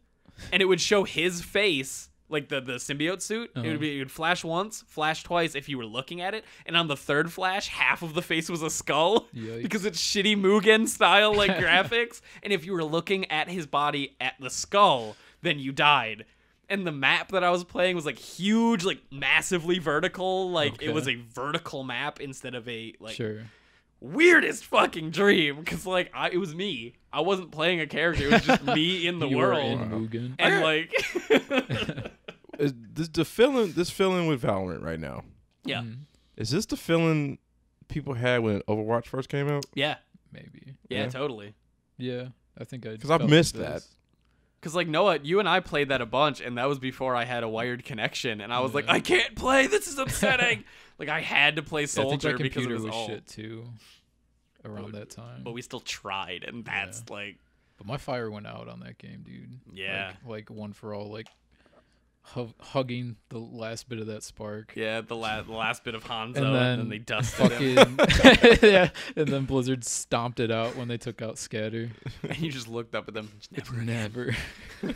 and it would show his face like the the symbiote suit. It Uh-huh. would be it would flash once, flash twice if you were looking at it, and on the third flash, half of the face was a skull Yikes. *laughs* because it's shitty Mugen style like *laughs* graphics. And if you were looking at his body at the skull, then you died. And the map that I was playing was like huge, like massively vertical. Like it was a vertical map instead of a like sure. weirdest fucking dream. Because like I, it was me. I wasn't playing a character. It was just *laughs* me in the you were world. in Mugen. and like Is this the feeling? This feeling with Valorant right now. yeah, Mhm. Is this the feeling people had when Overwatch first came out? yeah, Maybe. yeah, Yeah. totally. Yeah. I think I. 'Cause I've felt missed this. Cause like Noah, you and I played that a bunch, and that was before I had a wired connection, and I was like, I can't play. This is upsetting. *laughs* like I had to play Yeah, I think Soldier because it computer was, was old, shit too. Around that time. but we still tried, and that's like, But my fire went out on that game, dude. Yeah. Like, like one for all, like hu- hugging the last bit of that spark. yeah, the last the last bit of Hanzo, and And then, then they dusted him, Fucking *laughs* *laughs* yeah, and then Blizzard stomped it out when they took out Scatter. and you just looked up at them. Never. never. *laughs* and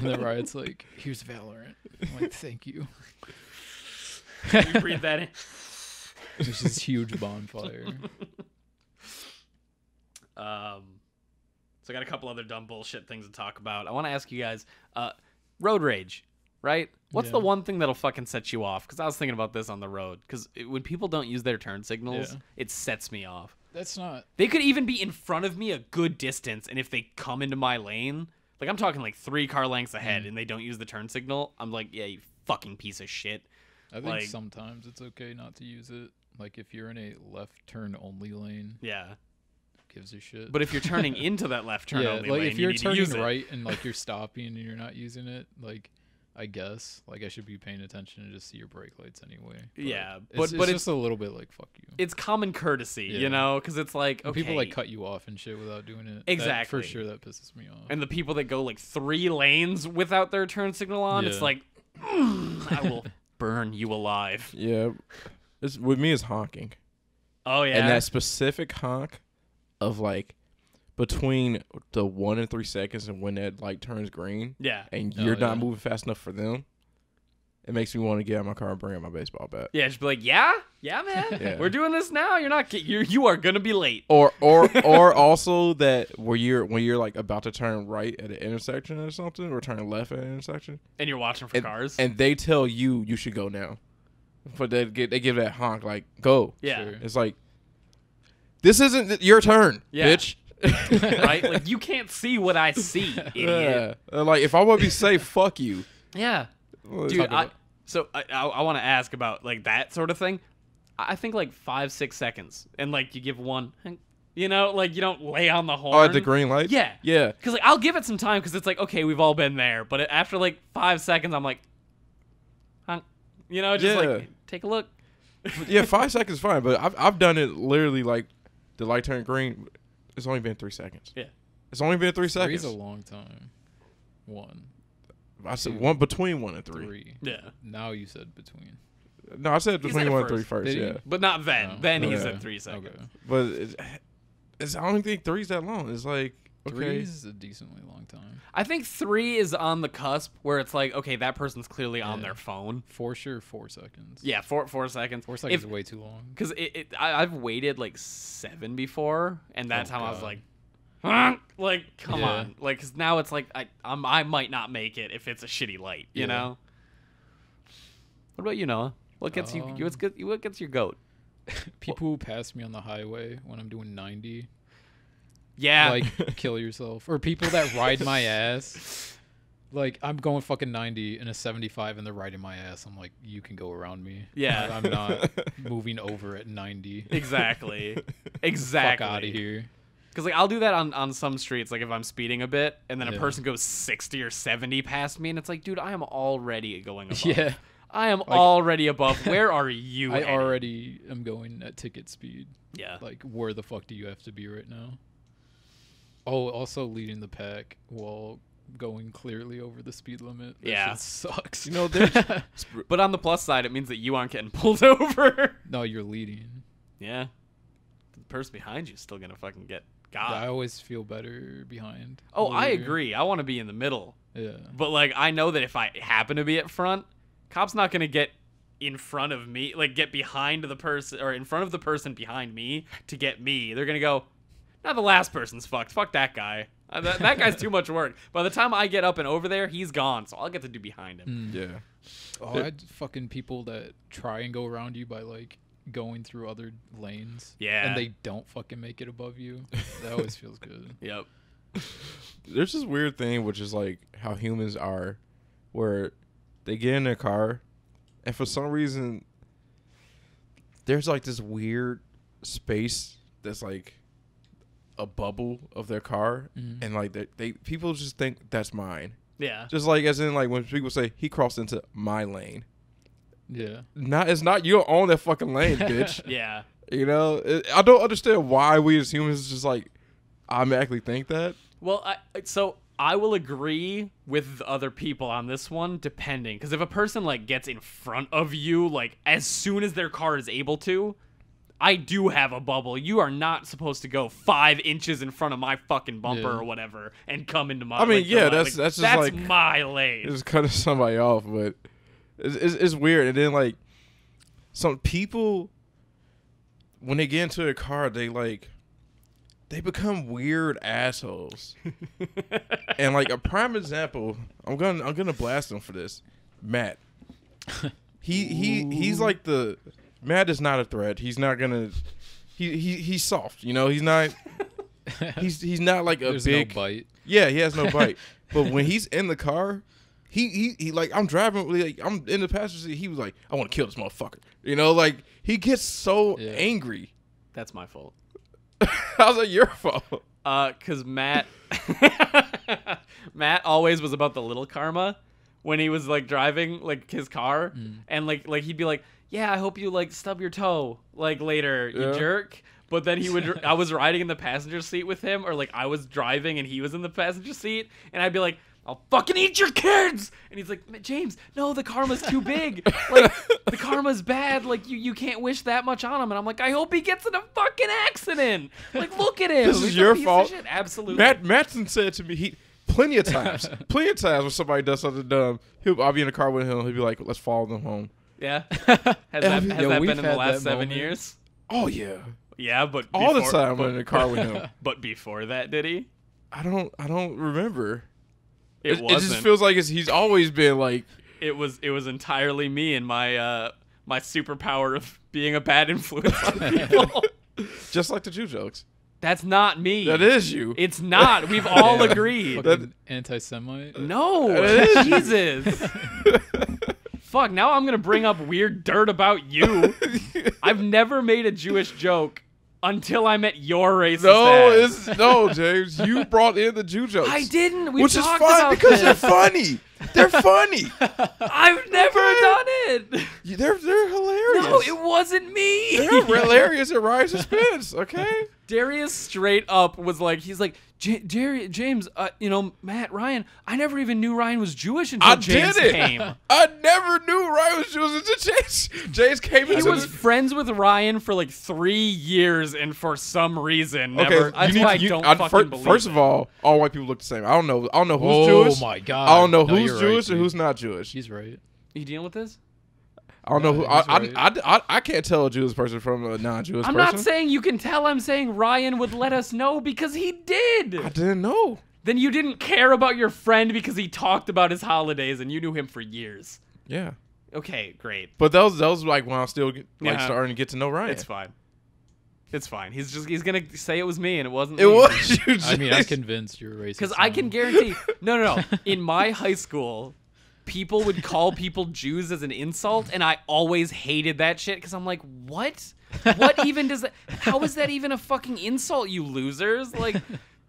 then Riot's like, "Here's Valorant." I'm like, "Thank you." Can you breathe that in. This huge bonfire. Um, so I got a couple other dumb bullshit things to talk about. I want to ask you guys, uh, road rage, right? What's the one thing that'll fucking set you off? Because I was thinking about this on the road. Because when people don't use their turn signals, Yeah. it sets me off. That's not. They could even be in front of me a good distance, and if they come into my lane, like I'm talking like three car lengths ahead, Mm. and they don't use the turn signal, I'm like, yeah, you fucking piece of shit. I think Like- sometimes it's okay not to use it. Like if you're in a left turn only lane, Yeah, gives a shit. but if you're turning *laughs* into that left turn yeah, only like lane, if you you're to turning right and like *laughs* you're stopping and you're not using it, like I guess like I should be paying attention and just see your brake lights anyway. But Yeah, but- it's but it's- just a little bit like fuck you. It's common courtesy, Yeah. you know, because it's like okay, people like cut you off and shit without doing it. that- Exactly. for sure, that pisses me off. and the people that go like three lanes without their turn signal on, it's like "Mm, I will *laughs* burn you alive. Yeah. It's, with me, it's honking. Oh yeah, And that specific honk of like between the one and three seconds and when that light turns green yeah, and Oh, you're not yeah. moving fast enough for them, it makes me want to get out my car and bring out my baseball bat. yeah. Just be like, yeah, yeah, man, *laughs* Yeah. we're doing this now. You're not, you you are gonna be late. Or or *laughs* or also that where you're when you're like about to turn right at an intersection or something, or turn left at an intersection, and you're watching for and, cars. and they tell you you should go now, but they get they give that honk like go. yeah, Sure. It's like this isn't your turn, Yeah. bitch. *laughs* right. Like you can't see what I see, *laughs* idiot. Yeah. Uh, Like if I want to be safe, fuck you. Yeah, dude. I, So I, I, I want to ask about like that sort of thing. I I think like five six seconds, and like you give one, you know, like you don't lay on the horn. Oh, at the green light. Yeah. Yeah. Because like I'll give it some time because it's like okay, we've all been there, but after like five seconds, I'm like, huh? you know, just Yeah. like take a look. yeah, five seconds fine, but I've I've done it literally like the light turned green. It's only been three seconds. Yeah. It's only been three Three's seconds. a long time. One, I said one between one and three. three. Yeah. Now you said between. No, I said between said it one and three first. first. Did he? Yeah, But not then. No. Then he Yeah. said three seconds. Okay. but it's, it's I don't think three's that long. It's like okay, Three is a decently long time. I think three is on the cusp where it's like, okay, that person's clearly on their phone. For sure, four seconds. Yeah, four four seconds. Four seconds is way too long. Because it, it, I, I've waited like seven before, and that Oh, time I was like, huh? like, come Yeah. on, like, because now it's like I I'm, I might not make it if it's a shitty light, you Yeah. know. What about you, Noah? What gets you? Um, What's good? What gets your goat? *laughs* People who pass me on the highway when I'm doing 90, Yeah, like kill yourself. Or people that ride my ass. Like I'm going fucking 90 in a 75 and they're riding my ass. I'm like, you can go around me. Yeah. I'm not *laughs* moving over at 90. exactly, *laughs* exactly. Fuck out of here. Because like I'll do that on on some streets, like if I'm speeding a bit, and then a Yeah. person goes sixty or seventy past me, and it's like, dude, I am already going above. *laughs* Yeah. I am already above. Where are you? I headed? already am going at ticket speed. Yeah. Like, where the fuck do you have to be right now? Oh, also leading the pack while going clearly over the speed limit. That Yeah. sucks. You know, *laughs* But on the plus side, it means that you aren't getting pulled *laughs* over. no, you're leading. yeah. The person behind you is still gonna fucking get got. I always feel better behind. Oh, I agree. I want to be in the middle. Yeah. But like I know that if I happen to be at front, cop's not gonna get in front of me, like get behind the person or in front of the person behind me to get me. They're gonna go, now the last person's fucked. Fuck that guy. Uh, that, that guy's too much work. By the time I get up and over there, he's gone. So I'll get to do behind him. Mm. yeah. Oh, I fucking people that try and go around you by like going through other lanes. Yeah. And they don't fucking make it above you. That always *laughs* feels good. Yep. There's this weird thing, which is like how humans are, where they get in their car, and for some reason, there's like this weird space that's like a bubble of their car, Mhm. and like they, they people just think that's mine. Yeah. Just like as in like when people say he crossed into my lane, Yeah. not it's not you own that fucking lane, *laughs* bitch. Yeah. You know, It- I don't understand why we as humans just like automatically think that. Well, I, so I will agree with other people on this one, depending. Because if a person like gets in front of you, like as soon as their car is able to, I do have a bubble. You are not supposed to go five inches in front of my fucking bumper Yeah. or whatever and come into my. I mean, like, yeah, that's- Like, that's just that's like- my lane. It's cutting *laughs* somebody off, but it's, it's, it's weird. And then like some people, when they get into a car, they like they become weird assholes. *laughs* and like a prime example, I'm gonna I'm gonna blast him for this. Matt, he he he's like the Matt is not a threat. He's not gonna. He, he he's soft, you know. He's not. *laughs* He's he's not like a There's big no bite. yeah, he has no *laughs* bite. but when he's in the car, he he, he like I'm driving, like I'm in the passenger seat. He was like, I want to kill this motherfucker. You know, like he gets so Yeah. angry. That's my fault. I was like, your fault. Uh, cause Matt, *laughs* Matt always was about the little karma when he was like driving like his car, and like like he'd be like, "Yeah, I hope you like stub your toe like later, you Yeah. jerk." But then he would, *laughs* I was riding in the passenger seat with him, or like I was driving and he was in the passenger seat, and I'd be like. I'll fucking eat your kids, and he's like, James, no, the karma's too big. Like, *laughs* the karma's bad. Like, you, you can't wish that much on him. And I'm like, I hope he gets in a fucking accident. Like, look at him. This is He's a your fault. Absolutely. Matt Matson said to me, he plenty of *laughs* times, plenty of times when somebody does something dumb, he'll I'll be in the car with him. He'll be like, let's follow them home. Yeah. *laughs* Has that, has Yo, that we've been in the last seven moment. years? Oh yeah, Yeah, but all the time But, I'm in the car with him. *laughs* but before that, did he? I don't I don't remember. It, It, it wasn't. just feels like it's, he's always been like it was. It was entirely me and my uh my superpower of being a bad influence on people. *laughs* just like the Jew jokes. That's not me. That is you. It's not. We've all agreed. Fucking anti-Semite. No, It is. Jesus. Fuck? Now I'm gonna bring up weird dirt about you. *laughs* I've never made a Jewish joke until I met your racist no, ass. it's no, *laughs* James. You brought in the Jew jokes. I didn't. We which is fine because this. they're funny. They're funny. *laughs* I've never Okay. done it. They're they're hilarious. No, it wasn't me. they're hilarious at Ryan Suspense. Okay. Darius straight up was like, he's like, J- Jerry, James, uh, you know, Matt, Ryan. I never even knew Ryan was Jewish until I James did it. came. *laughs* I never knew Ryan was Jewish until James. James came He was the- friends with Ryan for like three years, and for some reason, Okay, never. you That's need why I to- you- don't I- fucking fir- believe First of all, all white people look the same. I don't know. I don't know who's oh Jewish. Oh my god! I don't know No, who's you're right, Jewish and dude. who's not Jewish. He's right. Are you dealing with this? I don't know who. I, he's I. I, I, I can't tell a Jewish person from a non-Jewish person. I'm person. not saying you can tell. I'm saying Ryan would let us know because he did. I didn't know. then you didn't care about your friend because he talked about his holidays and you knew him for years. Yeah, Okay, great. but that was that was like when I was still get- like Yeah. starting to get to know Ryan. It's fine. It's fine. He's just he's gonna say it was me and it wasn't. It me. was *laughs* you. I mean, I'm convinced you're racist. Because I can guarantee. No, no, no. *laughs* In my high school, people would call people Jews as an insult, and I always hated that shit because I'm like, what? What *laughs* even does that? How is that even a fucking insult, you losers? Like,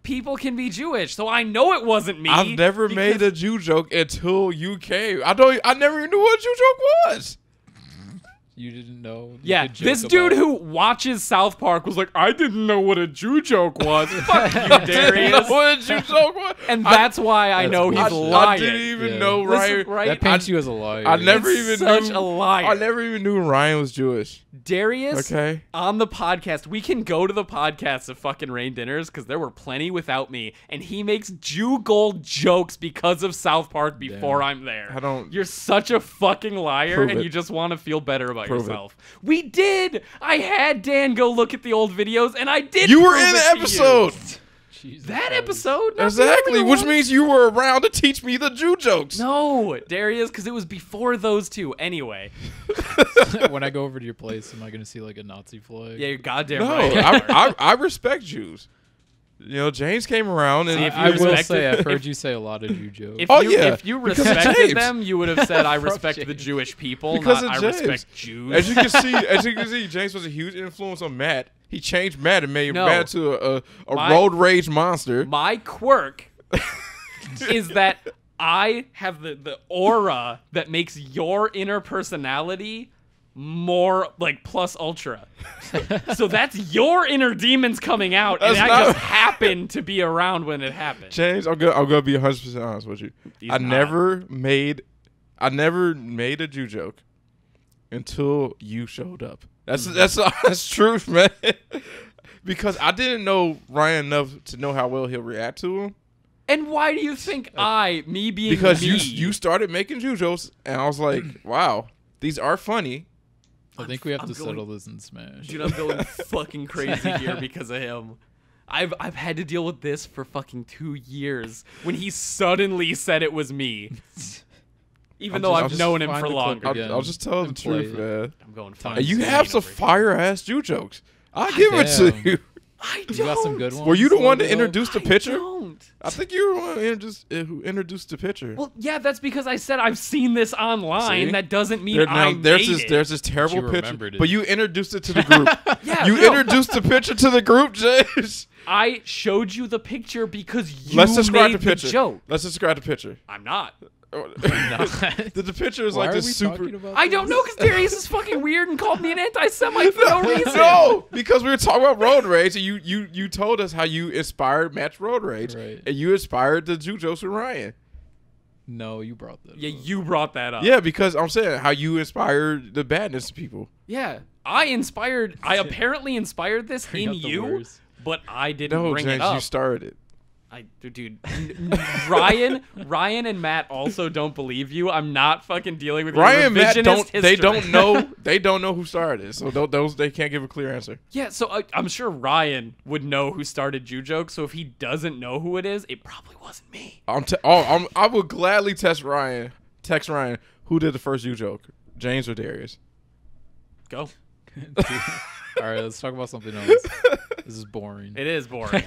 people can be Jewish, so I know it wasn't me. I've never made a Jew joke until you came. I don't. I never even knew what a Jew joke was. You didn't know. Yeah, this dude about- who watches South Park was like, I didn't know what a Jew joke was. *laughs* Fuck you, I didn't know Darius. what a Jew joke was. And I- that's why I That's know he's I, lying. I didn't even Yeah. know Listen, Ryan. right? That paints I- you as a liar. I never It's even such knew. a liar. I never even knew Ryan was Jewish. Darius Okay. on the podcast. We can go to the podcast of fucking Rain Dinners because there were plenty without me, and he makes Jew gold jokes because of South Park before I'm there. I don't- You're such a fucking liar, and it. you just want to feel better about Prove it. We did. I had Dan go look at the old videos, and I did. You were in the it to you. episode. Jesus That Christ. episode, not Exactly, which one. means you were around to teach me the Jew jokes. no, Darius, because it was before those two. Anyway, *laughs* when I go over to your place, am I gonna see like a Nazi flag? yeah, you're goddamn No, right. I, I, *laughs* I respect Jews. You know, James came around and See, if I, you I will respected- say I've heard you say a lot of Jew jokes. If Oh, you, yeah, if you because of respected them, you would have said, "I *laughs* respect the James. Jewish people, Because not of I James. respect Jews." as you can see, as you can *laughs* see, James was a huge influence on Matt. He changed Matt and made No. Matt to a, a, a My- road rage monster. My quirk *laughs* is that I have the the aura that makes your inner personality more like plus ultra. *laughs* so that's your inner demons coming out, and That's I just *laughs* happened to be around when it happened. James, I'm gonna, I'm gonna be 100 percent honest with you. He's I not. never made, I never made a Jew joke until you showed up. That's Mm-hmm. that's *laughs* that's truth, man. because I didn't know Ryan enough to know how well he'll react to him. And why do you think I, me being Because me, you you started making Jew jokes, and I was like, *clears throat* wow, these are funny. I think we have I'm to going- settle this in Smash. Dude, I'm going *laughs* fucking crazy here *laughs* because of him. I've I've had to deal with this for fucking two years when he suddenly said it was me. *laughs* Even I'm though just- I've I'm known him for the clip longer. I'll, I'll just tell the truth, man. I'm going Fine. you have some fire ass Jew jokes. I give it to you. I don't. You got some good ones. Were you the one to Logo? introduce the I picture? don't. I think you were the one who introduced, uh, who introduced the picture. Well, yeah, that's because I said I've seen this online. See? That doesn't mean There- I now, there's made this it. there's this terrible you picture, it. but you introduced it to the *laughs* group. yeah, you no, introduced the picture to the group, James. I showed you the picture because you Let's describe made the picture. joke. Let's describe the picture. I'm not. The, *laughs* the picture is Why like this super. I don't know because Darius is fucking weird and called me an anti-Semite for *laughs* no reason. No, because we were talking about road rage, and you you you told us how you inspired Matt's road rage, Right. and you inspired the Jew jokes with Ryan. No, you brought that. Yeah, up. you brought that up. Yeah, because I'm saying how you inspired the badness to people. Yeah, I inspired. I *laughs* apparently inspired this Bring in you, worst. but I didn't No, bring James, it up. you started it. I, dude, n- n- *laughs* Ryan, Ryan and Matt also don't believe you. I'm not fucking dealing with Ryan and Matt don't. They don't know. *laughs* They don't know who started it. So tho- those they can't give a clear answer. Yeah, so I, I'm sure Ryan would know who started Jew Joke. So if he doesn't know who it is, it probably wasn't me. I'm. T- oh, I'm. I would gladly test Ryan. Text Ryan. Who did the first you joke? James or Darius? Go. *laughs* All right, let's talk about something else. This is boring. It is boring.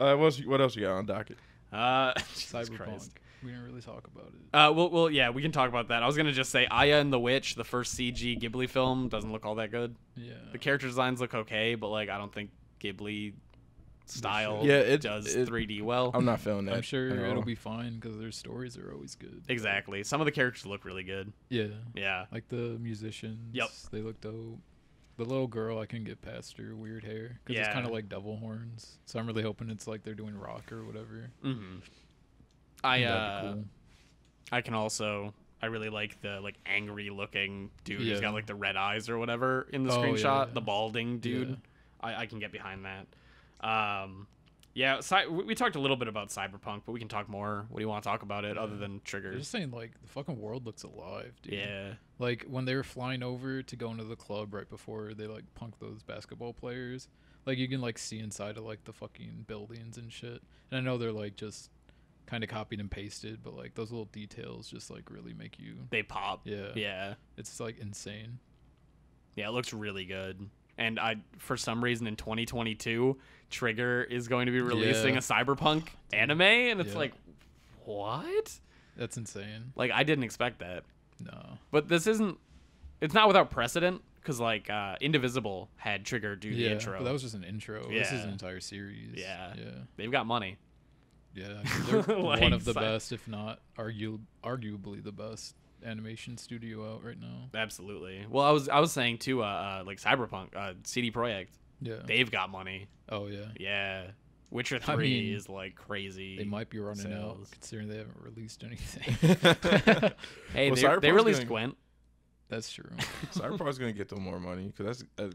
Uh, what else? What else you got on docket? uh, *laughs* Jesus Cyberpunk. Christ. We didn't really talk about it. Uh, well, well, yeah, we can talk about that. I was gonna just say Aya and the Witch, the first CG Ghibli film, doesn't look all that good. Yeah. The character designs look okay, but like I don't think Ghibli style Yeah, it- does it- 3D well. I'm not feeling that. I'm sure it'll be fine because their stories are always good. exactly. Some of the characters look really good. Yeah. Yeah. Like the musicians. Yep. They look dope. The little girl, I can get past her weird hair because it's kind of like devil horns. So I'm really hoping it's like they're doing rock or whatever. Mm-hmm. I uh, cool. I can also I really like the like angry looking dude who's got like the red eyes or whatever in the Oh, yeah, screenshot. yeah. The balding dude. Yeah. I, I can get behind that. Um, yeah, we talked a little bit about Cyberpunk, but we can talk more. What do you want to talk about it other Yeah. than They're triggers? just saying like the fucking world looks alive, dude. Yeah, Like when they were flying over to go into the club right before they like punk those basketball players, like you can like see inside of like the fucking buildings and shit. And I know they're like just kind of copied and pasted, but like those little details just like really make you they pop. yeah. Yeah, It's like insane. yeah, it looks really good. And I, for some reason, in 2022, Trigger is going to be releasing Yeah. a Cyberpunk anime, and it's Yeah. like, what? That's insane. Like, I didn't expect that. No. But this isn't. It's not without precedent, because like uh, Indivisible had Trigger do the yeah, intro. but that was just an intro. This is an entire series. Yeah. Yeah. They've got money. Yeah. They're Like, *laughs* one of the best, if not argu- arguably the best animation studio out right now. Absolutely. Well, I was I was saying too, uh, uh like Cyberpunk, uh, CD Projekt, Yeah. they've got money. oh yeah. Yeah. Witcher I Three mean, is like crazy. They might be running out considering they haven't released anything. *laughs* *laughs* Hey, Well, they, they released gonna- Gwent. That's true. *laughs* Cyberpunk's gonna get them more money because that's a,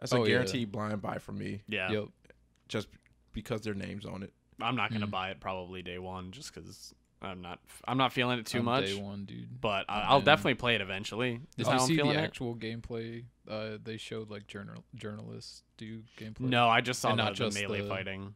that's a Oh, yeah. guaranteed blind buy for me Yeah. Yep. just because their names on it. I'm not gonna Mm. buy it probably day one just because I'm not I'm not feeling it too I'm much. Day one, dude. But I, I'm I'll definitely play it eventually. Did is you I'm see the it. actual gameplay? Uh, they showed like journal journalists do gameplay. No, I just saw the, not the just melee the- fighting.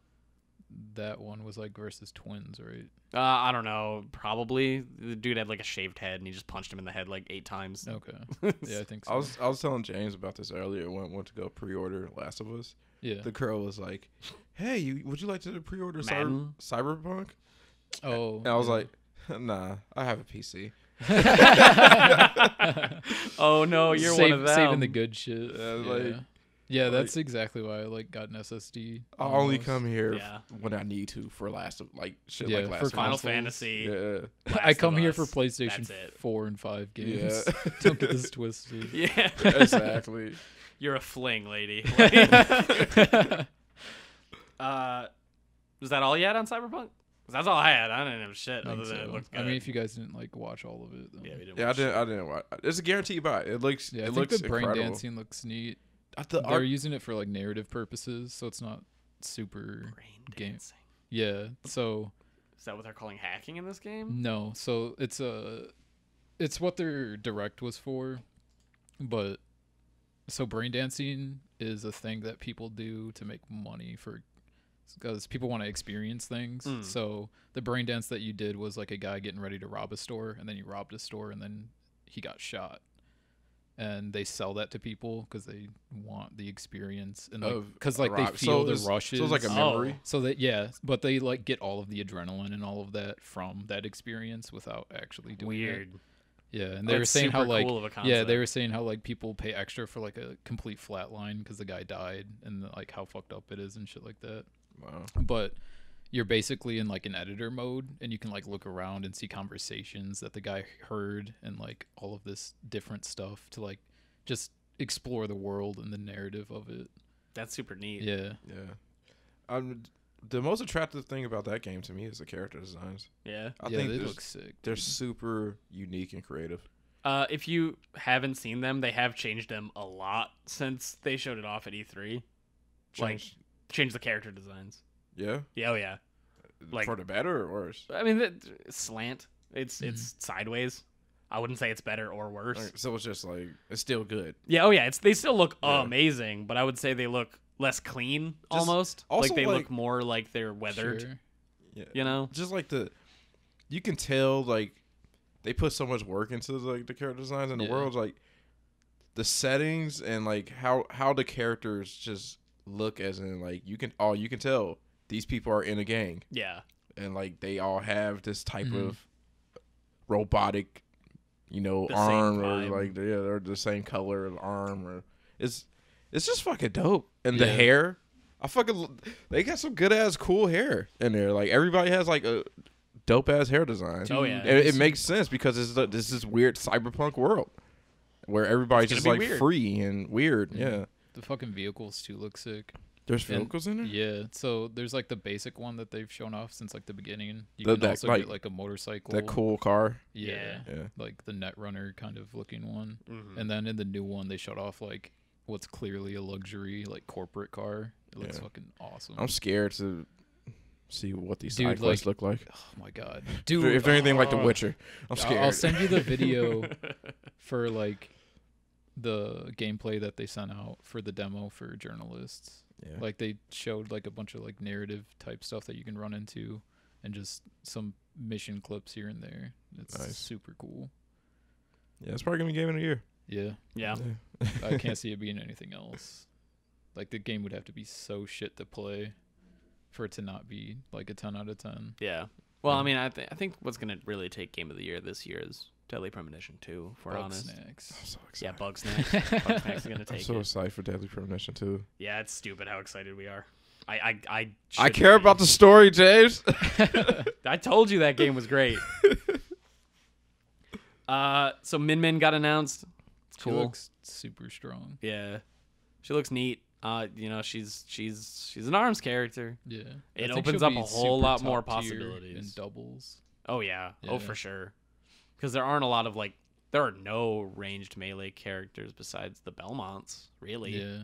that one was like versus twins, right? Uh, I don't know. Probably the dude had like a shaved head and he just punched him in the head like eight times. Okay. *laughs* Yeah, I think so. I was I was telling James about this earlier when I went to go pre-order Last of Us. yeah. The girl was like, "Hey, you, would you like to pre-order Cyber, Cyberpunk?" Oh. And I was yeah. like, *laughs* "Nah, I have a PC." *laughs* oh no, you're one of them. saving the good shit. Yeah, Yeah, like- yeah, like- that's exactly why I like got an SSD. I only come here Yeah. when I need to for Last of like shit Yeah, like Last for of Final consoles. Fantasy. Yeah, I come of here for PlayStation four and five games. Yeah. *laughs* Don't get this twisted. Yeah. exactly. You're a fling, lady. uh, was that all you had on Cyberpunk? 'Cause That's all I had. I didn't have shit I other think than it looked good. I mean, if you guys didn't like watch all of it, then yeah, we didn't. Yeah, I watch didn't. shit. I didn't watch. It's a guaranteed buy. It looks. yeah, I it think looks the brain incredible. dancing looks neat. Uh, The They're art, using it for like narrative purposes, so it's not super. Brain Game. dancing. Yeah, so Is that what they're calling hacking in this game? no, so it's a, it's what their direct was for, but so brain dancing is a thing that people do to make money for because people want to experience things. Mm. So the brain dance that you did was like a guy getting ready to rob a store, and then you robbed a store, and then he got shot. And they sell that to people because they want the experience and like because like they feel so the it's- rushes. So it's like a Oh. memory. So that yeah, but they like get all of the adrenaline and all of that from that experience without actually doing it. Weird. Yeah, and they were saying how like cool of a yeah, they were saying how like people pay extra for like a complete flat line because the guy died and like how fucked up it is and shit like that. Wow. But you're basically in like an editor mode and you can like look around and see conversations that the guy heard and like all of this different stuff to like just explore the world and the narrative of it. That's super neat. Yeah. Yeah. Um, the most attractive thing about that game to me is the character designs. Yeah. I yeah, think they they're, look sick. they're dude. super unique and creative. Uh, if you haven't seen them, they have changed them a lot since they showed it off at E3. Like, Change- the character designs. yeah, Yeah, oh yeah. Like- for the better or worse. I mean, the, slant. It's Mhm. it's sideways. I wouldn't say it's better or worse. Like, so it's just like it's still good. Yeah, oh yeah. It's they still look Yeah. amazing, but I would say they look less clean Just- almost. also, like they like- look more like they're weathered. Sure. Yeah, You know? just like the, you can tell like, they put so much work into like the character designs and the Yeah. worlds like, the settings and like how how the characters just look as in like you can oh you can tell these people are in a gang. Yeah. and like they all have this type Mhm. of robotic, you know, The arm or like yeah, they're the same color of arm or it's it's just fucking dope. And the hair, I fucking they got some good ass cool hair in there. Like everybody has like a dope ass hair design. Oh, yeah. it, it makes sense because it's the, this is weird cyberpunk world where everybody's just like weird. free and weird. Mhm. Yeah, The fucking vehicles too look sick. there's And- vehicles in there. Yeah, so there's like the basic one that they've shown off since like the beginning. You The- can that, also like- get like a motorcycle. That cool car. Yeah, Yeah. Yeah. like the Netrunner kind of looking one. Mhm. And then in the new one, they shut off like what's clearly a luxury like corporate car. It looks Yeah. fucking awesome. I'm scared to see what these Dude, side quests like- look like. oh my god, dude! if they're anything like The oh. Witcher, I'm scared. I'll send you the video *laughs* *laughs* for like the gameplay that they sent out for the demo for journalists. Yeah. Like they showed like a bunch of like narrative type stuff that you can run into and just some mission clips here and there. It's Nice. super cool. yeah, it's probably gonna be game of the year. Yeah. yeah. I *laughs* can't see it being anything else. Like the game would have to be so shit to play for it to not be like a 10 out of 10. Yeah. Well, I mean, I, th- I think what's gonna really take Game of the Year this year is Deadly Premonition 2. If we're Bug honest. snacks. I'm so Yeah, excited. Bugsnax. Bug Snacks is gonna *laughs* take I'm so it. excited for Deadly Premonition 2. Yeah, it's stupid how excited we are. I I I, I care be. about the story, James. *laughs* *laughs* I told you that game was great. uh, so Min Min got announced. It's She looks super strong. yeah, she looks neat. Uh, you know, she's she's she's an arms character. Yeah. It opens up a whole lot more top possibilities. In doubles. Oh yeah. Oh for sure. Because there aren't a lot of like there are no ranged melee characters besides the Belmonts, really. Yeah.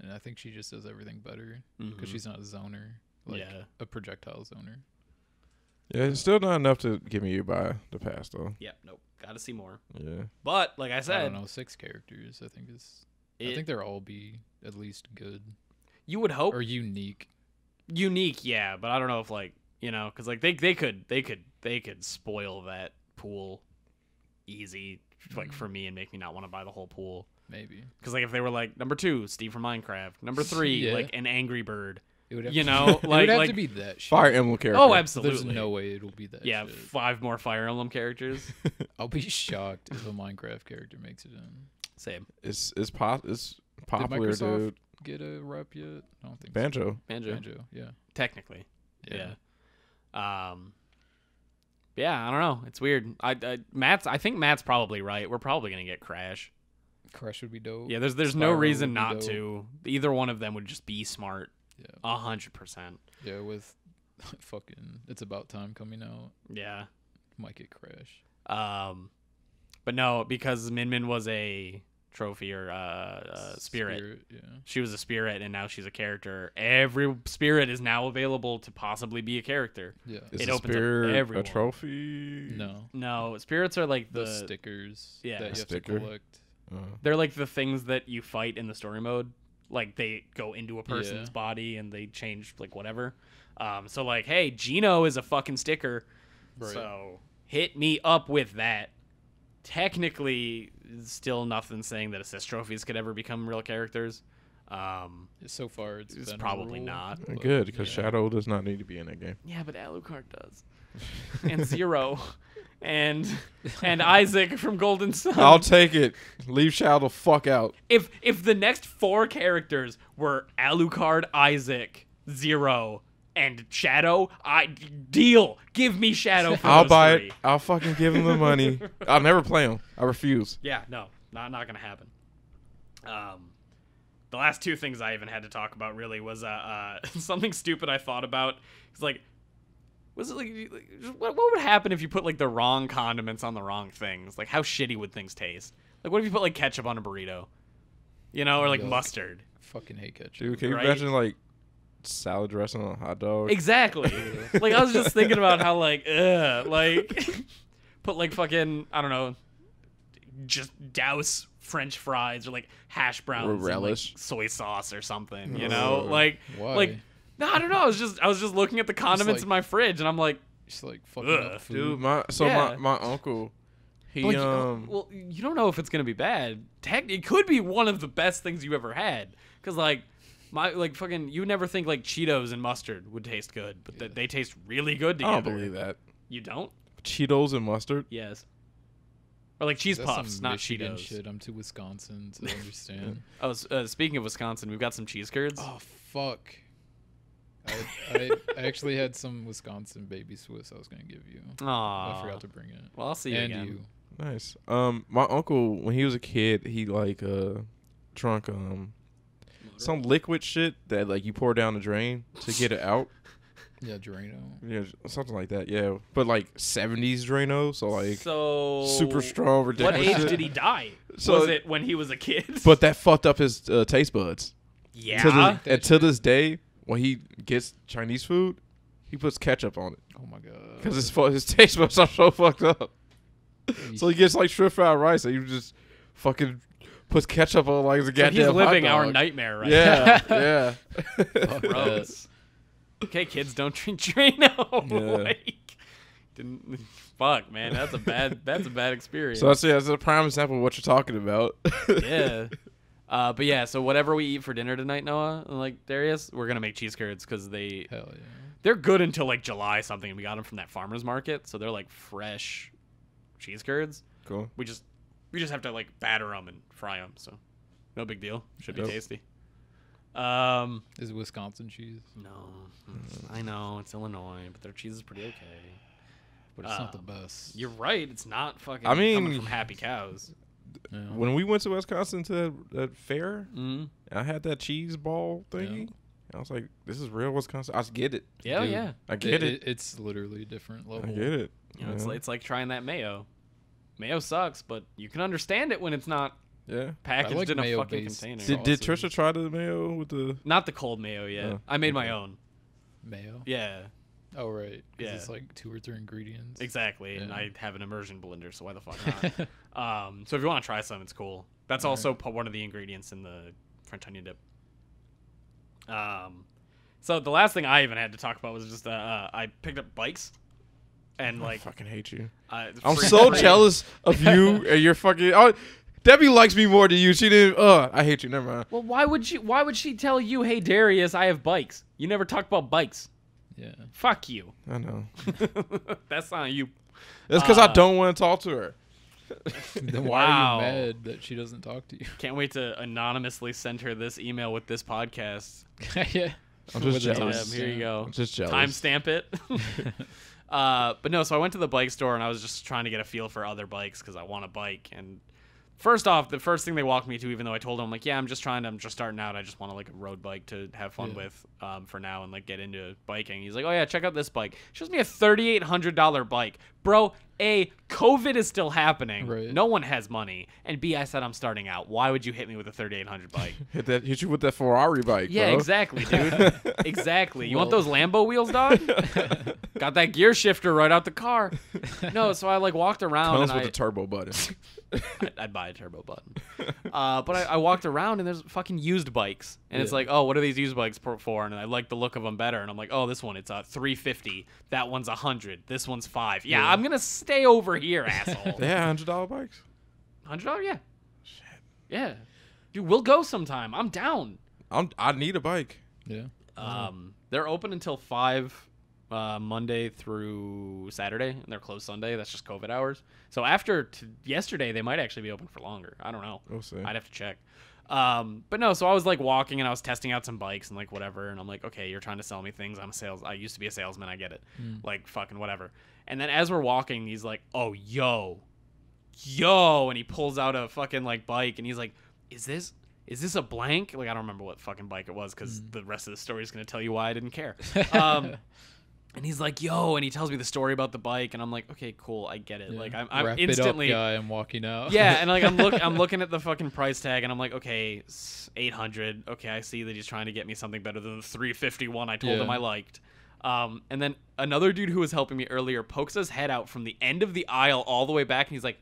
And I think she just does everything better because Mhm. she's not a zoner, like Yeah. a projectile zoner. yeah, it's still not enough to get me you by the past though. Yeah. Nope. Got to see more. Yeah. But like I said, I don't know, six characters. I think is. I think they'll all be at least good you would hope or unique. unique, yeah. But I don't know if like you know because like they they could they could they could spoil that pool easy like Mhm. for me and make me not want to buy the whole pool. Maybe Because like if they were like number two, Steve from Minecraft, number *laughs* three, Yeah. like an Angry Bird. it would have You to, know, *laughs* it like- would have like- to be that. Shit. Fire Emblem character. Oh, absolutely. There's no way it'll be that. yeah, shit. five more Fire Emblem characters. *laughs* I'll be shocked if a Minecraft character makes it in. Same. It's it's pop it's popular, Microsoft dude. Get a rep yet? I don't think Banjo. So. Banjo. Banjo. Yeah. Technically. Yeah. Yeah. Um. Yeah, I don't know. It's weird. I, I Matt's. I think Matt's probably right. We're probably gonna get Crash. Crash would be dope. Yeah, there's there's no reason not to. Either one of them would just be smart. Yeah. A hundred percent. Yeah, with *laughs* fucking it's about time coming out. Yeah. Might get Crash. Um. But no, because Min Min was a trophy or uh, uh spirit. Yeah. She was a spirit, and now she's a character. Every spirit is now available to possibly be a character. Yeah. Is It the opens up spirit a trophy? No. No, spirits are like The, the stickers yeah. that you have Sticker. to collect. Uh, they're like the things that you fight in the story mode. Like they go into a person's Yeah. body and they change like whatever. Um, so like, hey, Geno is a fucking sticker. Right. So hit me up with that. Technically, still nothing saying that assist trophies could ever become real characters. Um, So far, it's, It's been probably rule, not. but good because yeah. Shadow does not need to be in that game. yeah, but Alucard does, *laughs* and Zero, *laughs* and and Isaac from Golden Sun. I'll take it. Leave Shadow the fuck out. if if the next four characters were Alucard, Isaac, Zero, and Shadow, I deal. Give me Shadow. *laughs* For I'll those buy three. it. I'll fucking give him the money. *laughs* I'll never play him. I refuse. Yeah, no, not not gonna happen. Um, the last two things I even had to talk about really was uh, uh *laughs* something stupid I thought about. It's like, was it like, like, what what would happen if you put like the wrong condiments on the wrong things? Like, how shitty would things taste? Like, what if you put like ketchup on a burrito? You know, or like Yuck. mustard. Fucking hate ketchup. Dude, can you Right? imagine like salad dressing on a hot dog? Exactly. *laughs* like I was just thinking about how like ugh, like *laughs* put like fucking I don't know, just douse French fries or like hash browns like, relish. soy sauce or something. You know, like Why? like no, I don't know. I was just I was just looking at the condiments like- in my fridge and I'm like, Just like fucking Ugh. up food. Dude, my so Yeah. my, my uncle, he like, um well, you don't know if it's gonna be bad. Tech, it could be one of the best things you ever had because like My like fucking you would never think like Cheetos and mustard would taste good, but th- they taste really good together. I don't believe that. You don't? Cheetos and mustard. Yes. Or like cheese That's some puffs, not Michigan Cheetos. shit. I'm too Wisconsin to *laughs* understand. Oh, s- uh, speaking of Wisconsin, we've got some cheese curds. oh fuck. I, I, I actually had some Wisconsin baby Swiss I was gonna give you. Aw. I forgot to bring it. Well, I'll see you and again. you. Nice. Um, my uncle when he was a kid, he like uh drunk um some liquid shit that like you pour down the drain to get it out. *laughs* Yeah, Drano. Yeah, something like that. Yeah, but like '70s Drano, so like so super strong, What age shit. did he die? So- was it when he was a kid? *laughs* But that fucked up his uh, taste buds. yeah. To the, and to this day, when he gets Chinese food, he puts ketchup on it Oh my god. because his his taste buds are so *laughs* fucked up. So he gets like shrimp fried rice, and he just fucking puts ketchup on like the So goddamn he's hot living our nightmare right Yeah, *laughs* yeah. *laughs* Fuck Gross. okay, kids, don't drink Drano. *laughs* Yeah. like, didn't. Fuck, man, that's a bad. That's a bad experience. so that's yeah, that's a prime example of what you're talking about. yeah. Uh, but yeah, so whatever we eat for dinner tonight, Noah, like Darius, we're gonna make cheese curds because they Hell yeah. they're good until like July something. and We got them from that farmers market, so they're like fresh cheese curds. cool. We just we just have to like batter them and fry them, so no big deal. Should be Yep. tasty. Um, Is it Wisconsin cheese? no, I know it's Illinois, but their cheese is pretty okay. But it's not the Um, best. You're right. It's not fucking. I coming mean- from happy cows. Yeah. When we went to Wisconsin to that, that fair, Mm. I had that cheese ball thingy. I was like, "This is real Wisconsin. I get it. Yeah, Dude. yeah. I get it. It's literally a different level. I get it. You know, it's like, it's like trying that mayo. Mayo sucks, but you can understand it when it's not yeah. packaged like in a fucking mayo-based container. Did, did Trisha try the mayo with the? Not the cold mayo yet. Oh, I made my own. Mayo. Yeah, Oh right. Yeah. It's like two or three ingredients. exactly. And I have an immersion blender, so why the fuck not? *laughs* um, so if you want to try some, it's cool. That's also po- one of the ingredients in the French onion dip. Um, so the last thing I even had to talk about was just uh, uh, I picked up bikes, and like I fucking hate you. uh, I'm so free- jealous of you *laughs* and your fucking. Oh, Debbie likes me more than you. She didn't. Uh, I hate you. Never mind. Well, why would she? Why would she tell you, "Hey Darius, I have bikes"? You never talked about bikes. yeah. Fuck you. I know. *laughs* That's not you. That's because I Uh, don't want to talk to her. *laughs* Then why Wow. are you mad that she doesn't talk to you? Can't wait to anonymously send her this email with this podcast. yeah. I'm just a Um, jealous. timestamp. here you go. I'm just jealous. Timestamp it. Uh, but no, so I went to the bike store and I was just trying to get a feel for other bikes because I want a bike. And first off, the first thing they walked me to, even though I told them like, yeah, I'm just trying to, I'm just starting out. I just want to like a road bike to have fun Yeah. with um, for now and like get into biking. He's like, oh yeah, check out this bike. Shows me a thirty eight hundred dollar bike, bro. A, COVID is still happening. Right. No one has money. And B, I said I'm starting out. Why would you hit me with a 3800 bike? *laughs* Hit that. Hit you with that Ferrari bike. Yeah, bro. exactly, *laughs* dude. exactly. You want those Lambo wheels, dog? *laughs* Got that gear shifter right out the car. No, so I like walked around Comes and with I, a turbo button. I'd, *laughs* I'd buy a turbo button. Uh, but I, I walked around and there's fucking used bikes, and it's like, oh, what are these used bikes por- for? And I like the look of them better, and I'm like, oh, this one it's a 350. That one's a hundred. This one's five. Yeah, Yeah. I'm gonna stay over here, *laughs* asshole. they had hundred dollar bikes. Hundred dollar, yeah. Shit. Yeah, dude, we'll go sometime. I'm down. I'm. I need a bike. Yeah. Um, they're open until five, uh, Monday through Saturday, and they're closed Sunday. That's just COVID hours. So after t- yesterday, they might actually be open for longer. I don't know. We'll see. I'd have to check. Um, but no, so I was like walking and I was testing out some bikes and like whatever, and I'm like, okay, you're trying to sell me things. I'm a sales. I used to be a salesman. I get it. Like fucking whatever. And then as we're walking, he's like, oh yo, yo, and he pulls out a fucking like bike and he's like, is this is this a blank? Like I don't remember what fucking bike it was because the rest of the story is gonna tell you why I didn't care. *laughs* Um, and he's like, yo, and he tells me the story about the bike, and I'm like, okay, cool, I get it. Yeah. Like I'm, I'm Wrap instantly. it up, guy. I'm walking out. Yeah, and like I'm look *laughs* I'm looking at the fucking price tag and I'm like, okay, eight hundred. Okay, I see that he's trying to get me something better than the three fifty one I told him I liked. Um, and then another dude who was helping me earlier pokes his head out from the end of the aisle all the way back, and he's like,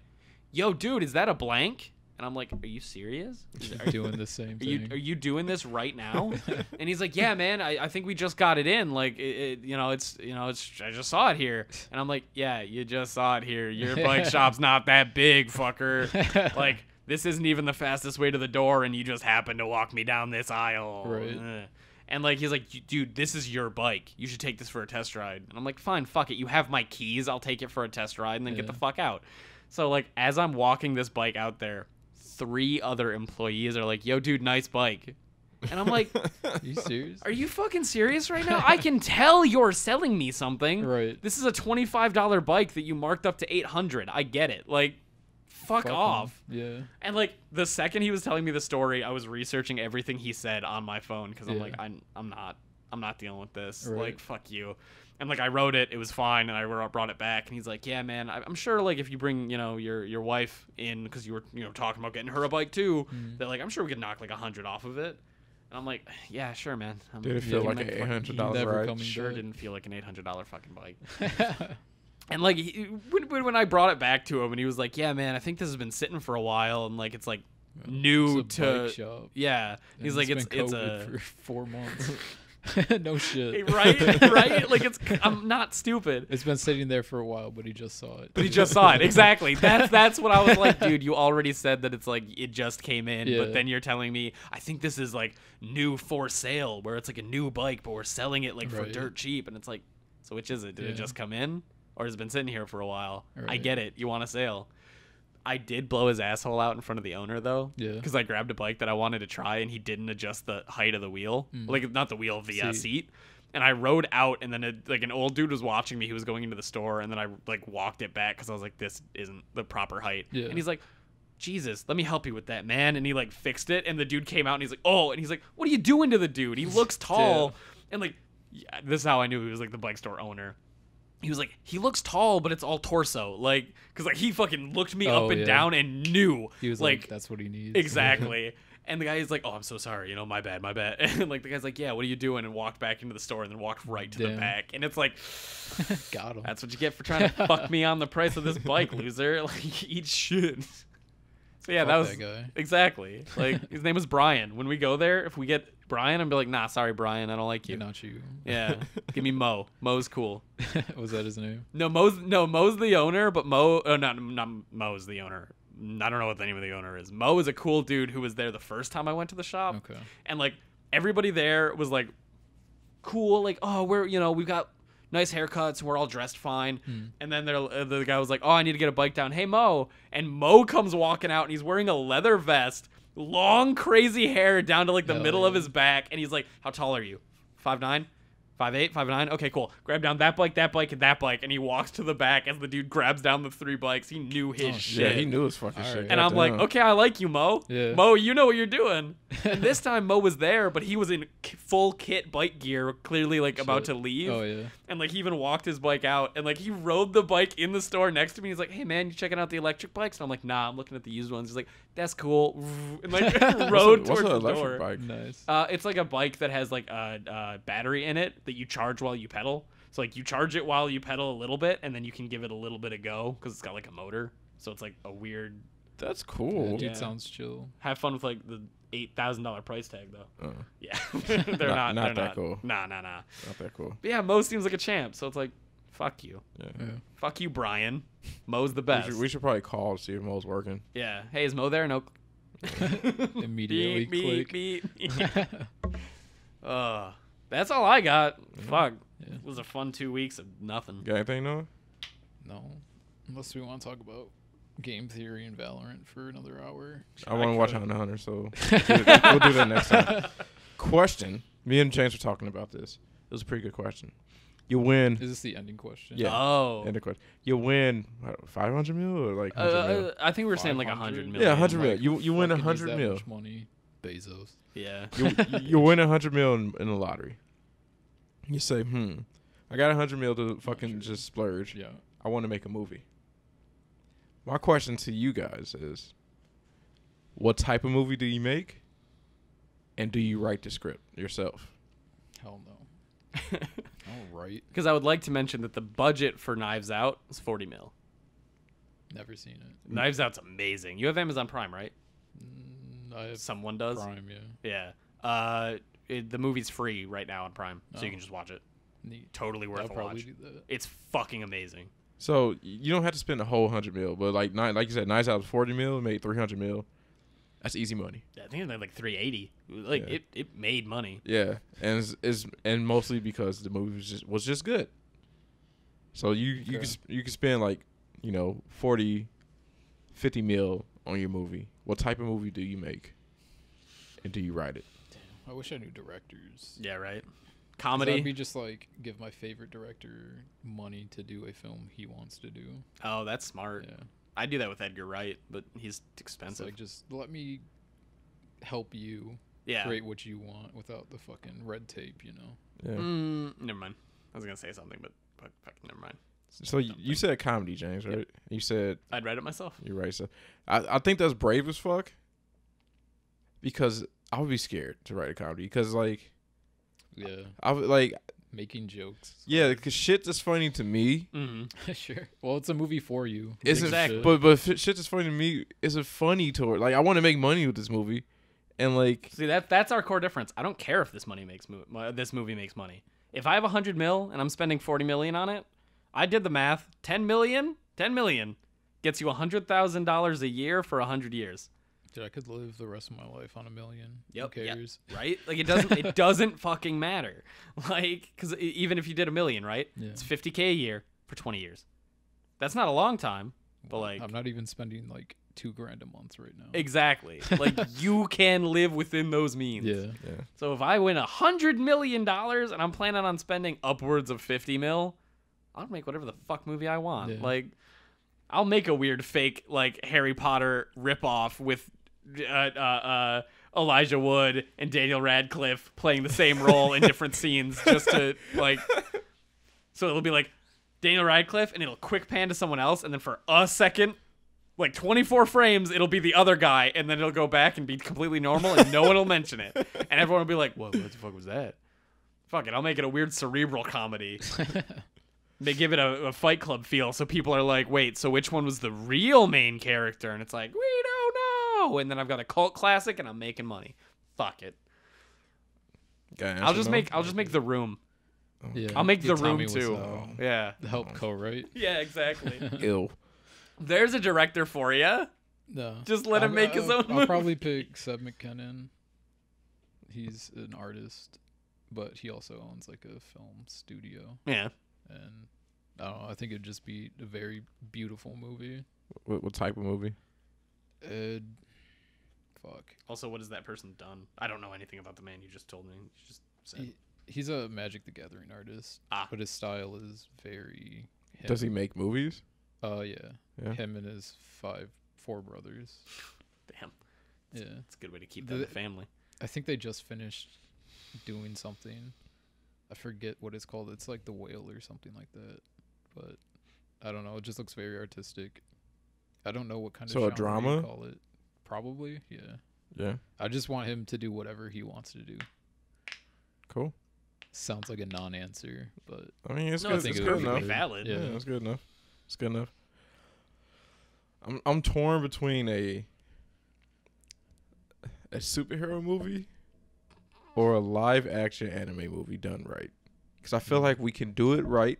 "Yo, dude, is that a blank?" And I'm like, "Are you serious? Are, *laughs* doing the same are thing. you are you doing this right now?" *laughs* and he's like, "Yeah, man. I, I think we just got it in. Like, it, it, you know, it's you know, it's I just saw it here." And I'm like, "Yeah, you just saw it here. Your *laughs* bike shop's not that big, fucker. Like, this isn't even the fastest way to the door, and you just happen to walk me down this aisle. Right. Uh. And like he's like, dude, this is your bike. You should take this for a test ride. And I'm like, fine, fuck it. You have my keys. I'll take it for a test ride and then get the fuck out. So like as I'm walking this bike out there, three other employees are like, yo, dude, nice bike. And I'm like, Are *laughs* you serious? are you fucking serious right now? I can tell you're selling me something. Right. This is a $25 bike that you marked up to 800. I get it. Like fuck, Fuck 'em. off. Yeah. And like the second he was telling me the story, I was researching everything he said on my phone because I'm Yeah. like, I'm, I'm not, I'm not dealing with this. Right. Like, fuck you. And like I wrote it, it was fine, and I brought it back, and he's like, yeah, man, I'm sure like if you bring you know your your wife in because you were you know talking about getting her a bike too, Mm. that like I'm sure we could knock like a hundred off of it. And I'm like, yeah, sure, man. I'm, Did it feel like an eight hundred you dollars never ride? come- Sure back. didn't feel like an eight hundred dollar fucking bike. *laughs* And like he, when, when I brought it back to him, and he was like, "Yeah, man, I think this has been sitting for a while, and like it's like new It's a to bike shop. yeah." and He's like, "It's it's a for four months. *laughs* *laughs* no shit. Eh, right, right. *laughs* Like it's I'm not stupid." It's been sitting there for a while, but he just saw it. But he just saw it exactly. *laughs* That's that's what I was like, dude. You already said that it's like it just came in, Yeah. but then you're telling me I think this is like new for sale, where it's like a new bike, but we're selling it like for dirt cheap, and it's like, so which is it? Did it just come in, or has it been sitting here for a while? I get it. You want a sale. I did blow his asshole out in front of the owner though, Yeah. because I grabbed a bike that I wanted to try, and he didn't adjust the height of the wheel, Mm. like not the wheel, the uh, seat. And I rode out, and then a, like an old dude was watching me. He was going into the store, and then I like walked it back because I was like, "This isn't the proper height." Yeah. And he's like, "Jesus, let me help you with that, man." And he like fixed it, and the dude came out, and he's like, "Oh," and he's like, "What are you doing to the dude? He looks *laughs* tall." And like, yeah, this is how I knew he was like the bike store owner. He was like, he looks tall, but it's all torso, like, cause like he fucking looked me Oh, up and yeah. down and knew He was like, "That's what he needs." Exactly. *laughs* and the guy is like, "Oh, I'm so sorry. You know, my bad, my bad." *laughs* And like the guy's like, "Yeah, what are you doing?" And walked back into the store and then walked right to the back. And it's like, *laughs* Got him. that's what you get for trying to fuck me on the price of this bike, loser. Like, eat shit. So yeah, that was that guy. exactly like his name was Brian. When we go there, if we get Brian, I'm be like, "Nah, sorry, Brian, I don't like you." Not you. Yeah, *laughs* give me Mo. Mo's cool. *laughs* was that his name? No, Mo's no Mo's the owner, but Mo, oh, not not Mo's the owner. I don't know what the name of the owner is. Mo is a cool dude who was there the first time I went to the shop, Okay. and like everybody there was like cool, like oh we're you know we've got nice haircuts, we're all dressed fine, and then there uh, the guy was like oh I need to get a bike down, hey Mo, and Mo comes walking out and he's wearing a leather vest, long crazy hair down to like the Hell middle of his back, and he's like how tall are you? Five nine. Five eight, five nine. Okay, cool. Grab down that bike, that bike, and that bike, and he walks to the back as the dude grabs down the three bikes. He knew his Oh, shit. Yeah, he knew his fucking All shit. right. And I'm like, okay, I like you, Mo. Yeah. Mo, you know what you're doing. *laughs* And this time Mo was there, but he was in full kit bike gear, clearly like about to leave. Oh yeah. And like he even walked his bike out, and like he rode the bike in the store next to me. He's like, "Hey man, you checking out the electric bikes?" And I'm like, "Nah, I'm looking at the used ones." He's like, "That's cool," *laughs* and like *laughs* What's rode a- what's towards an the door. bike? Nice. Uh, it's like a bike that has like a, a battery in it that you charge while you pedal. So like you charge it while you pedal a little bit, and then you can give it a little bit of go because it's got like a motor. So it's like a weird. That's Yeah, cool. dude Yeah. sounds chill. Have fun with like the eight thousand dollar price tag though. Uh, Yeah, *laughs* they're Not- not. not they're that not. cool. Nah, nah, nah. not that cool. But yeah, Mo seems like a champ. So it's like, fuck you, Yeah. Yeah. fuck you, Brian. *laughs* Mo's the We best. should, we should probably call to see if Mo's working. yeah. Hey, is Mo there? No. *laughs* Immediately beep, click. beep, beep. *laughs* Uh, that's all I got. Fuck. Yeah. It was a fun two weeks of nothing. Got anything, Noah? no, unless we want to talk about game theory and Valorant for another hour. I want to watch. Hunter Hunter, so we'll do- we'll do that next time. Question. Me and James were talking about this. It was a pretty good question. You win. Is this the ending question? Yeah. Oh. End of question. You win five hundred mil or like Uh, mil? uh, I think we were saying like a hundred mil. Yeah, 100 Like, mil. You you win a hundred mil. much money. Bezos. Yeah. *laughs* You you win a hundred mil in, in the lottery. You say, hmm, I got a hundred mil to fucking just splurge. Yeah. I want to make a movie. My question to you guys is, what type of movie do you make, and do you write the script yourself? Hell no. *laughs* All right. Because I would like to mention that the budget for Knives Out is forty mil. Never seen it. Knives Out's amazing. You have Amazon Prime, right? Mm, I have Someone does. Prime. Yeah. Yeah. Uh, it, the movie's free right now on Prime, so you Oh. can just watch it. Neat. Totally worth I'll a watch. do that. It's fucking amazing. So you don't have to spend a whole hundred mil, but like nine, like you said, Knives out of forty mil, made three hundred mil. That's easy money. Yeah, I think it made like 380. Like Yeah. it, it made money. Yeah, and it's, it's and mostly because the movie was just was just good. So you you Okay. can sp- you can spend like you know 40, 50 mil on your movie. What type of movie do you make? And do you write it? I wish I knew directors. Yeah, right. Comedy. That'd be just like give my favorite director money to do a film he wants to do. oh, that's smart. Yeah. I do that with Edgar Wright, but he's It's expensive. like just let me help you yeah. create what you want without the fucking red tape, you know. Yeah. Mm, never mind. I was gonna say something, but fuck, fuck, never mind. So you, you said comedy, James, right? You said I'd write it myself. you're right. So I I think that's brave as fuck. Because I would be scared to write a comedy because like Yeah. I would like Making jokes. yeah because shit is funny to me Mm-hmm. *laughs* sure. Well, it's a movie for you. isn't Exactly. but but shit that's funny to me isn't funny to her. Like I want to make money with this movie, and like See that that's our core difference. I don't care if this money makes mo- this movie makes money. If I have a hundred mil and I'm spending forty million on it, I did the math. Ten million, ten million gets you a hundred thousand dollars a year for a hundred years. Dude, I could live the rest of my life on a million. Yep, Who cares? *laughs* right? Like it doesn't it doesn't fucking matter. *laughs* Like cuz even if you did a million, right? Yeah. It's 50k a year for 20 years. That's not a long time, but like I'm not even spending like two grand a month right now. exactly. *laughs* Like you can live within those means. Yeah. yeah. So if I win a 100 million dollars and I'm planning on spending upwards of 50 mil, I'll make whatever the fuck movie I want. Yeah. Like I'll make a weird fake like Harry Potter ripoff with uh, uh, uh, Elijah Wood and Daniel Radcliffe playing the same role in different *laughs* scenes just to like. So it'll be like Daniel Radcliffe and it'll quick pan to someone else, and then for a second, like 24 frames, it'll be the other guy, and then it'll go back and be completely normal, and no one will mention it, and everyone will be like, "What? What the fuck was that?" Fuck it, I'll make it a weird cerebral comedy. *laughs* they give it a, a Fight Club feel, so people are like, "Wait, so which one was the real main character?" And it's like, "We don't know." Oh, and then I've got a cult classic, and I'm making money. Fuck it. I'll just make I'll just make the room. Oh, yeah. I'll make the room too. Wiseau. Yeah. Help co-write. *laughs* Yeah, exactly. *laughs* ill. There's a director for you. No. Just let him I'll- make his I'll- own I'll movie. probably pick Seb McKinnon. He's an artist, but he also owns like a film studio, Yeah. and I don't know. I think it'd just be a very beautiful movie. What, what type of movie? It, fuck. Also, what has that person done? I don't know anything about the man you just told me. You just said. He, he's a Magic the Gathering artist, Ah. but his style is very. Him. Does he make movies? Uh, yeah. Yeah. Him and his five, four brothers. *laughs* Damn, Yeah. it's a good way to keep that in The- the family. I think they just finished doing something. I forget what it's called. It's like the whale or something like that. But I don't know. It just looks very artistic. I don't know what kind So a of genre drama? you call it. Probably, yeah. Yeah. I just want him to do whatever he wants to do. Cool. Sounds like a non-answer, but I mean, it's no, good. it's, think It's good enough. valid. Yeah, Yeah. that's good enough. It's good enough. I'm I'm torn between a a superhero movie or a live action anime movie done right. Cuz I feel mm-hmm. like we can do it right.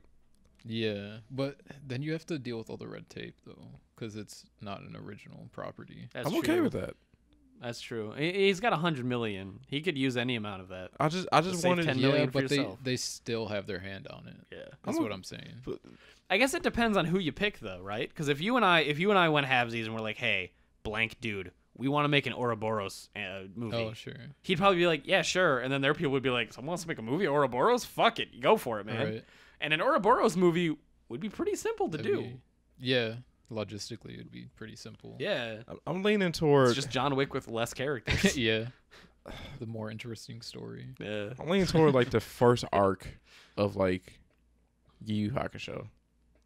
Yeah. But then you have to deal with all the red tape though, because it's not an original property. That's I'm okay true. with that. That's true. He- He's got a hundred million. He could use any amount of that. I just I just save wanted 10 yeah, for but they yourself. they still have their hand on it. Yeah. That's I'm what o- I'm saying. I guess it depends on who you pick, though, right? Because if you and I, if you and I went halvesies and we're like, "Hey, blank dude, we want to make an Ouroboros uh, movie," Oh sure. he'd probably be like, "Yeah, sure." And then their people would be like, "Someone wants to make a movie Ouroboros? Fuck it, go for it, man." Right. And an Ouroboros movie would be pretty simple to That'd do. be- yeah, logistically it'd be pretty simple. Yeah, I'm- I'm leaning towards it's just John Wick with less characters. *laughs* yeah. The more interesting story. yeah. I'm leaning toward like the first arc of like Yu Yu Hakusho.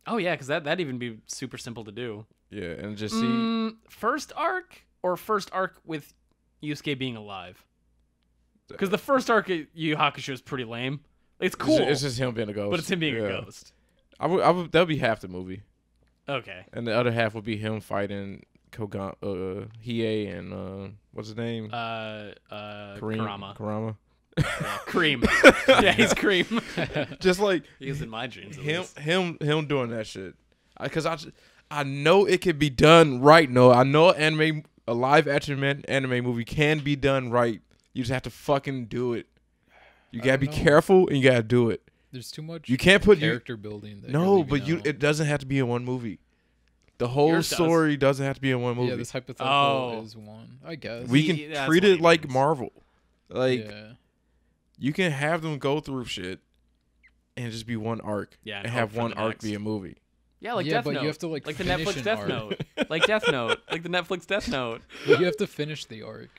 Oh yeah, because that that'd even be super simple to do. Yeah, and just see Mm, first arc or first arc with Yusuke being alive? Because the first arc of Yu Yu Hakusho is pretty lame. It's it's cool, It's just him being a ghost. but it's him being Yeah. a ghost. I would, I would, that would be half the movie, Okay. and the other half would be him fighting Kogan, uh, Hiei and uh, what's his name? Uh, uh, Kareem, Kurama. Kurama. Yeah, Cream. *laughs* yeah, he's Cream. *laughs* Just like he's in my dreams. him, him, him doing that shit. because I, ju- I know it can be done right. No, I know anime, a live action man, anime movie can be done right. You just have to fucking do it. You gotta be know. careful and you gotta do it. There's too much. You can't put you, character building. That no, but leaving you it doesn't have to be in one movie. The whole Yours story doesn't have to be in one movie. Yeah, this hypothetical Oh. is one. I guess. we can that's treat it like means. Marvel. Like yeah. you can have them go through shit and just be one arc. Yeah, and and have one arc next. be a movie. Yeah, like yeah, Death but Note. you have to like like the Netflix Death arc. Note. *laughs* like Death Note. Like the Netflix Death Note. But you have to finish the arc,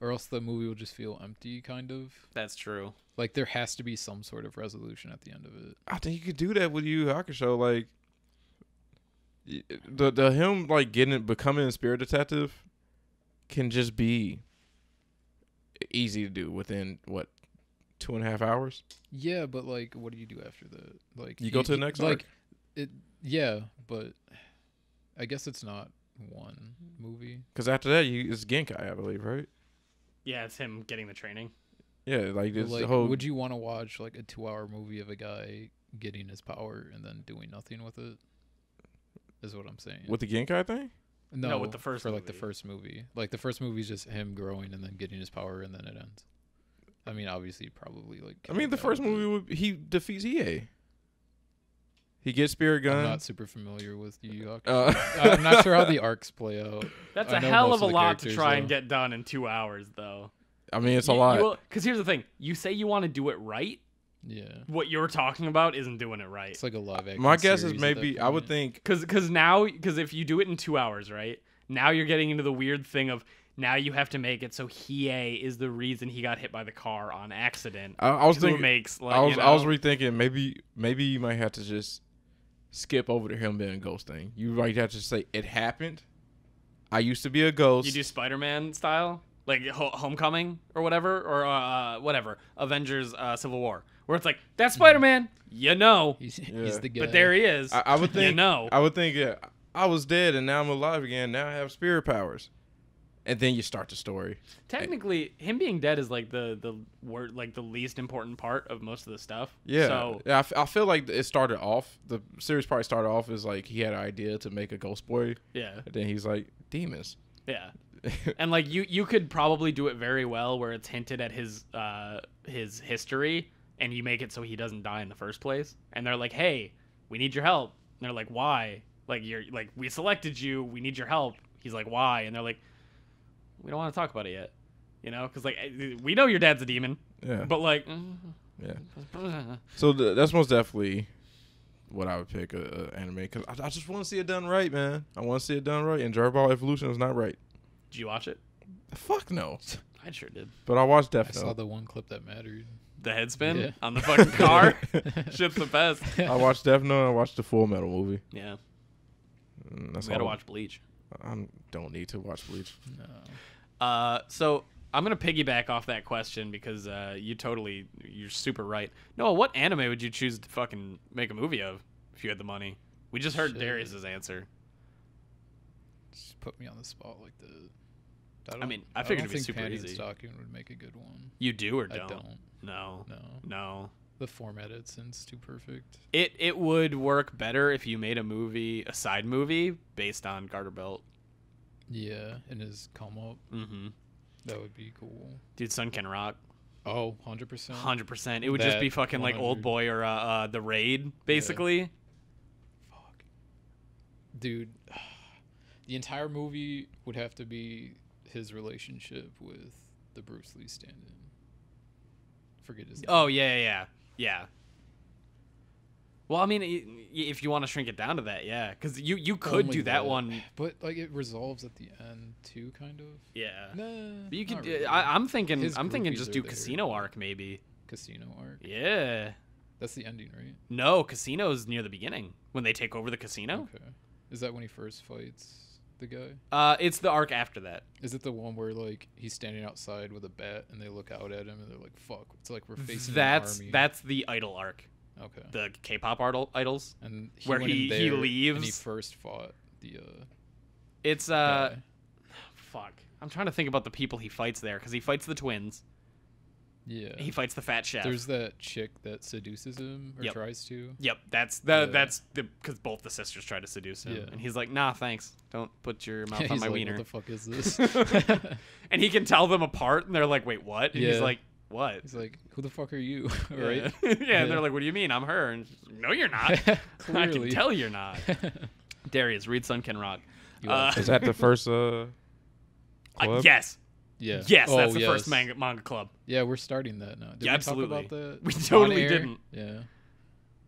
or else the movie will just feel empty. Kind of That's true. like there has to be some sort of resolution at the end of it. I think you could do that with Yu Yu Hakusho. Like the the him like getting becoming a spirit detective can just be easy to do within what two and a half hours. Yeah, but like, what do you do after that? Like, You go to the next like arc. it. Yeah, but I guess it's not one movie. Because after that, you it's Genkai, I believe, right? Yeah, it's him getting the training. Yeah, like But, this like, whole. would you want to watch like a two-hour movie of a guy getting his power and then doing nothing with it? Is what I'm saying. with the Genkai thing? no, with the first for like the movie. first movie. Like the first movie is just him growing and then getting his power and then it ends. I mean, obviously, probably like. I mean, the first movie would, he defeats Hiei. He gets Spirit gun. I'm not super familiar with Yu Yu Hakusho. Uh, I'm not sure how the *laughs* arcs play out. That's I a hell of a of lot to characters, try and get done in two hours, though. I mean, it's a lot. Because here's the thing: you say you want to do it right. Yeah, What you're talking about isn't doing it right. it's like a live action. My guess is series at that maybe I would think Because because now because if you do it in two hours, right? Now you're getting into the weird thing of now you have to make it so Hiei is the reason he got hit by the car on accident. I, I was thinking. makes like I was you I was rethinking maybe maybe you might have to just skip over the him being a ghost thing. You right have to say it happened. I used to be a ghost. you do Spider-Man style, like Ho- Homecoming or whatever, or uh, whatever Avengers uh, Civil War, where it's like that's Spider-Man, you know, *laughs* he's, Yeah. he's the guy. but there he is. I, I would think. you know. I would think. Yeah, I was dead and now I'm alive again. Now I have spirit powers, and then you start the story. Technically, him being dead is like the the word like the least important part of most of the stuff. Yeah, So yeah. I, f- I feel like it started off. The series probably started off as like he had an idea to make a ghost boy, yeah, and then he's like demons. yeah. *laughs* and like you you could probably do it very well where it's hinted at his uh his history and you make it so he doesn't die in the first place and they're like hey we need your help and they're like why like you're like we selected you we need your help he's like why and they're like we don't want to talk about it yet you know because like eh, we know your dad's a demon yeah, but like yeah. *laughs* So th- that's most definitely what I would pick a, a anime because I, I just want to see it done right, man. I want to see it done right, and Dragon Ball Evolution is not right. did you watch it Fuck no. i sure did But I watched I Death saw the one clip that mattered. the head spin Yeah. on the fucking *laughs* car *laughs* shit's the best I watched Death Note. I watched the Full Metal movie. yeah Mm, That's we gotta all. watch bleach I don't need to watch Bleach. No. Uh, so I'm gonna piggyback off that question because uh, you totally you're super right. Noah, what anime would you choose to fucking make a movie of if you had the money? We just heard Shit. Darius's answer. Just put me on the spot like that. I mean, I figured don't it'd be super Panty easy. Stocking would make a good one. You do or don't? don't. No, No, no. the format it's in's too perfect. It it would work better if you made a movie, a side movie based on Garter Belt. Yeah, and his come up Mm-hmm. that would be cool. Dude, Sun Ken Rock, Oh, 100 percent. hundred percent. It would just be fucking like Old Boy or uh, uh, the Raid, basically. Fuck, dude. *sighs* The entire movie would have to be his relationship with the Bruce Lee stand-in. Forget his name. Oh yeah, yeah, yeah, yeah. Well, I mean, if you want to shrink it down to that, yeah, because you you could Only do that, one. but like it resolves at the end too, kind of. Yeah, Nah, but you could. really. I, I'm thinking. His I'm thinking just do there. Casino Arc maybe. Casino arc. Yeah. That's the ending, right? No, Casino's near the beginning when they take over the casino. Okay. Is that when he first fights the guy? Uh, it's the arc after that. Is it the one where like he's standing outside with a bat and they look out at him and they're like, "Fuck!" It's like we're facing That's that's the idol arc. Okay. The K-pop idol idols. And he where he- he there and he first fought the uh. It's uh, guy. fuck. I'm trying to think about the people he fights there because he fights the twins. Yeah. He fights the fat chef. There's that chick that seduces him or Yep. tries to. Yep, that's the Yeah. that's the because both the sisters try to seduce him, Yeah. and he's like, "Nah, thanks. Don't put your *laughs* mouth on He's my like, wiener." What the fuck is *laughs* this? and he can tell them apart, and they're like, "Wait, what?" And he's like, "What?" He's like, who the fuck are you? *laughs* Yeah. right? *laughs* yeah, and they're like, "What do you mean? I'm her." And she's like, no, you're not. *laughs* I can tell you're not. Darius, read Sun Ken Rock. Uh. Is that the first uh? Uh, Club? yes, yeah. yes, Oh, that's the yes. first manga manga club. Yeah, we're starting that now. Did Yeah, we absolutely. talk about that? We totally didn't. Yeah.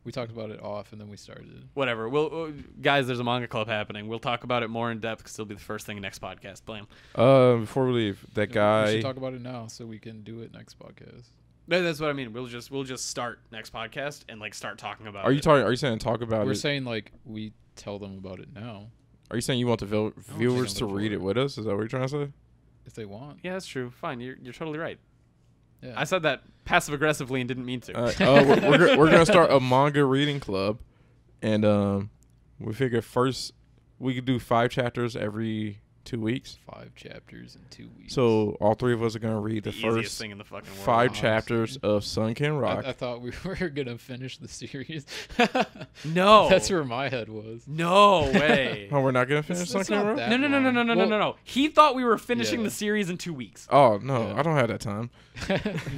We talked about it off and then we started. Whatever. We'll uh, guys, there's a manga club happening. We'll talk about it more in depth because it'll be the first thing next podcast. Blame. Uh, before we leave, that We guy. should talk about it now so we can do it next podcast. No, that's what I mean. We'll just we'll just start next podcast and like start talking about. Are you it. talking? Are you saying talk about We're it? saying like we tell them about it now Are you saying you want the vil- viewers to read it with us? Is that what you're trying to say? if they want. Yeah, that's true. Fine. You're you're totally right. Yeah. I said that passive aggressively and didn't mean to. All right. Uh, we're, we're, we're gonna start a manga reading club, and um, we figure first we could do five chapters every two weeks. Five chapters in two weeks. So all three of us are gonna read the the, first thing in the fucking world. five honestly. chapters of Sun Ken I, Rock. I thought we *laughs* were gonna finish the series. *laughs* No. That's where my head was. No way. *laughs* oh, we're not gonna finish It's- it's Sun Ken not Rock. no, no, no, no, no, no, no, Well- no, no. He thought we were finishing Yeah. the series in two weeks. Oh no, Yeah. I don't have that time.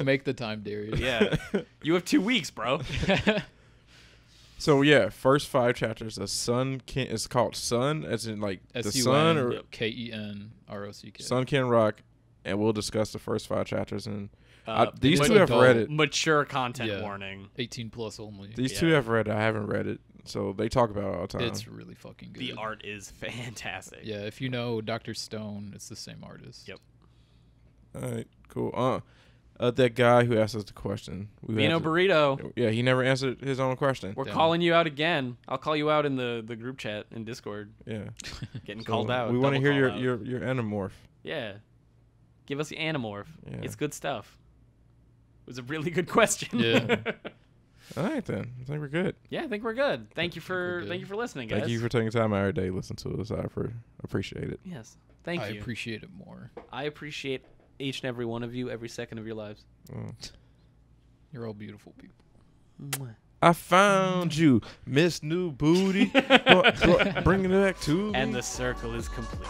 Make the time, Darius. Yeah. you have two weeks, bro. So yeah, first five chapters of Sun Ken. It's called Sun, as in like the sun or K E N R O C K. Sun Ken Rock, and we'll discuss the first five chapters. And Uh, I, these two have adult. read it. mature content Yeah. warning. 18 plus only. These two have read it. I haven't read it, so they talk about it all the time. It's really fucking good. The art is *laughs* fantastic. Yeah, if you know Dr. Stone, it's the same artist. Yep. all right, cool. Uh, uh, that guy who asked us the question. We Vino have to- Burrito, Yeah, he never answered his own question. we're Damn. calling you out again. I'll call you out in the, the group chat in Discord. Yeah, *laughs* Getting So called out. We want to hear your, out. your your endomorph. Yeah. Give us the Animorph. Yeah. It's good stuff. It was a really good question. Yeah. *laughs* All right then, I think we're good. yeah, I think we're good. Thank you for thank you for listening, guys. Thank you for taking time out of your day to listen to us. I for, appreciate it. Yes. Thank I you. I appreciate it more. I appreciate each and every one of you every second of your lives. Uh, *laughs* You're all beautiful people. Mwah. I found you, Miss New Booty, Br- br- bringing it back to And me. the circle is complete.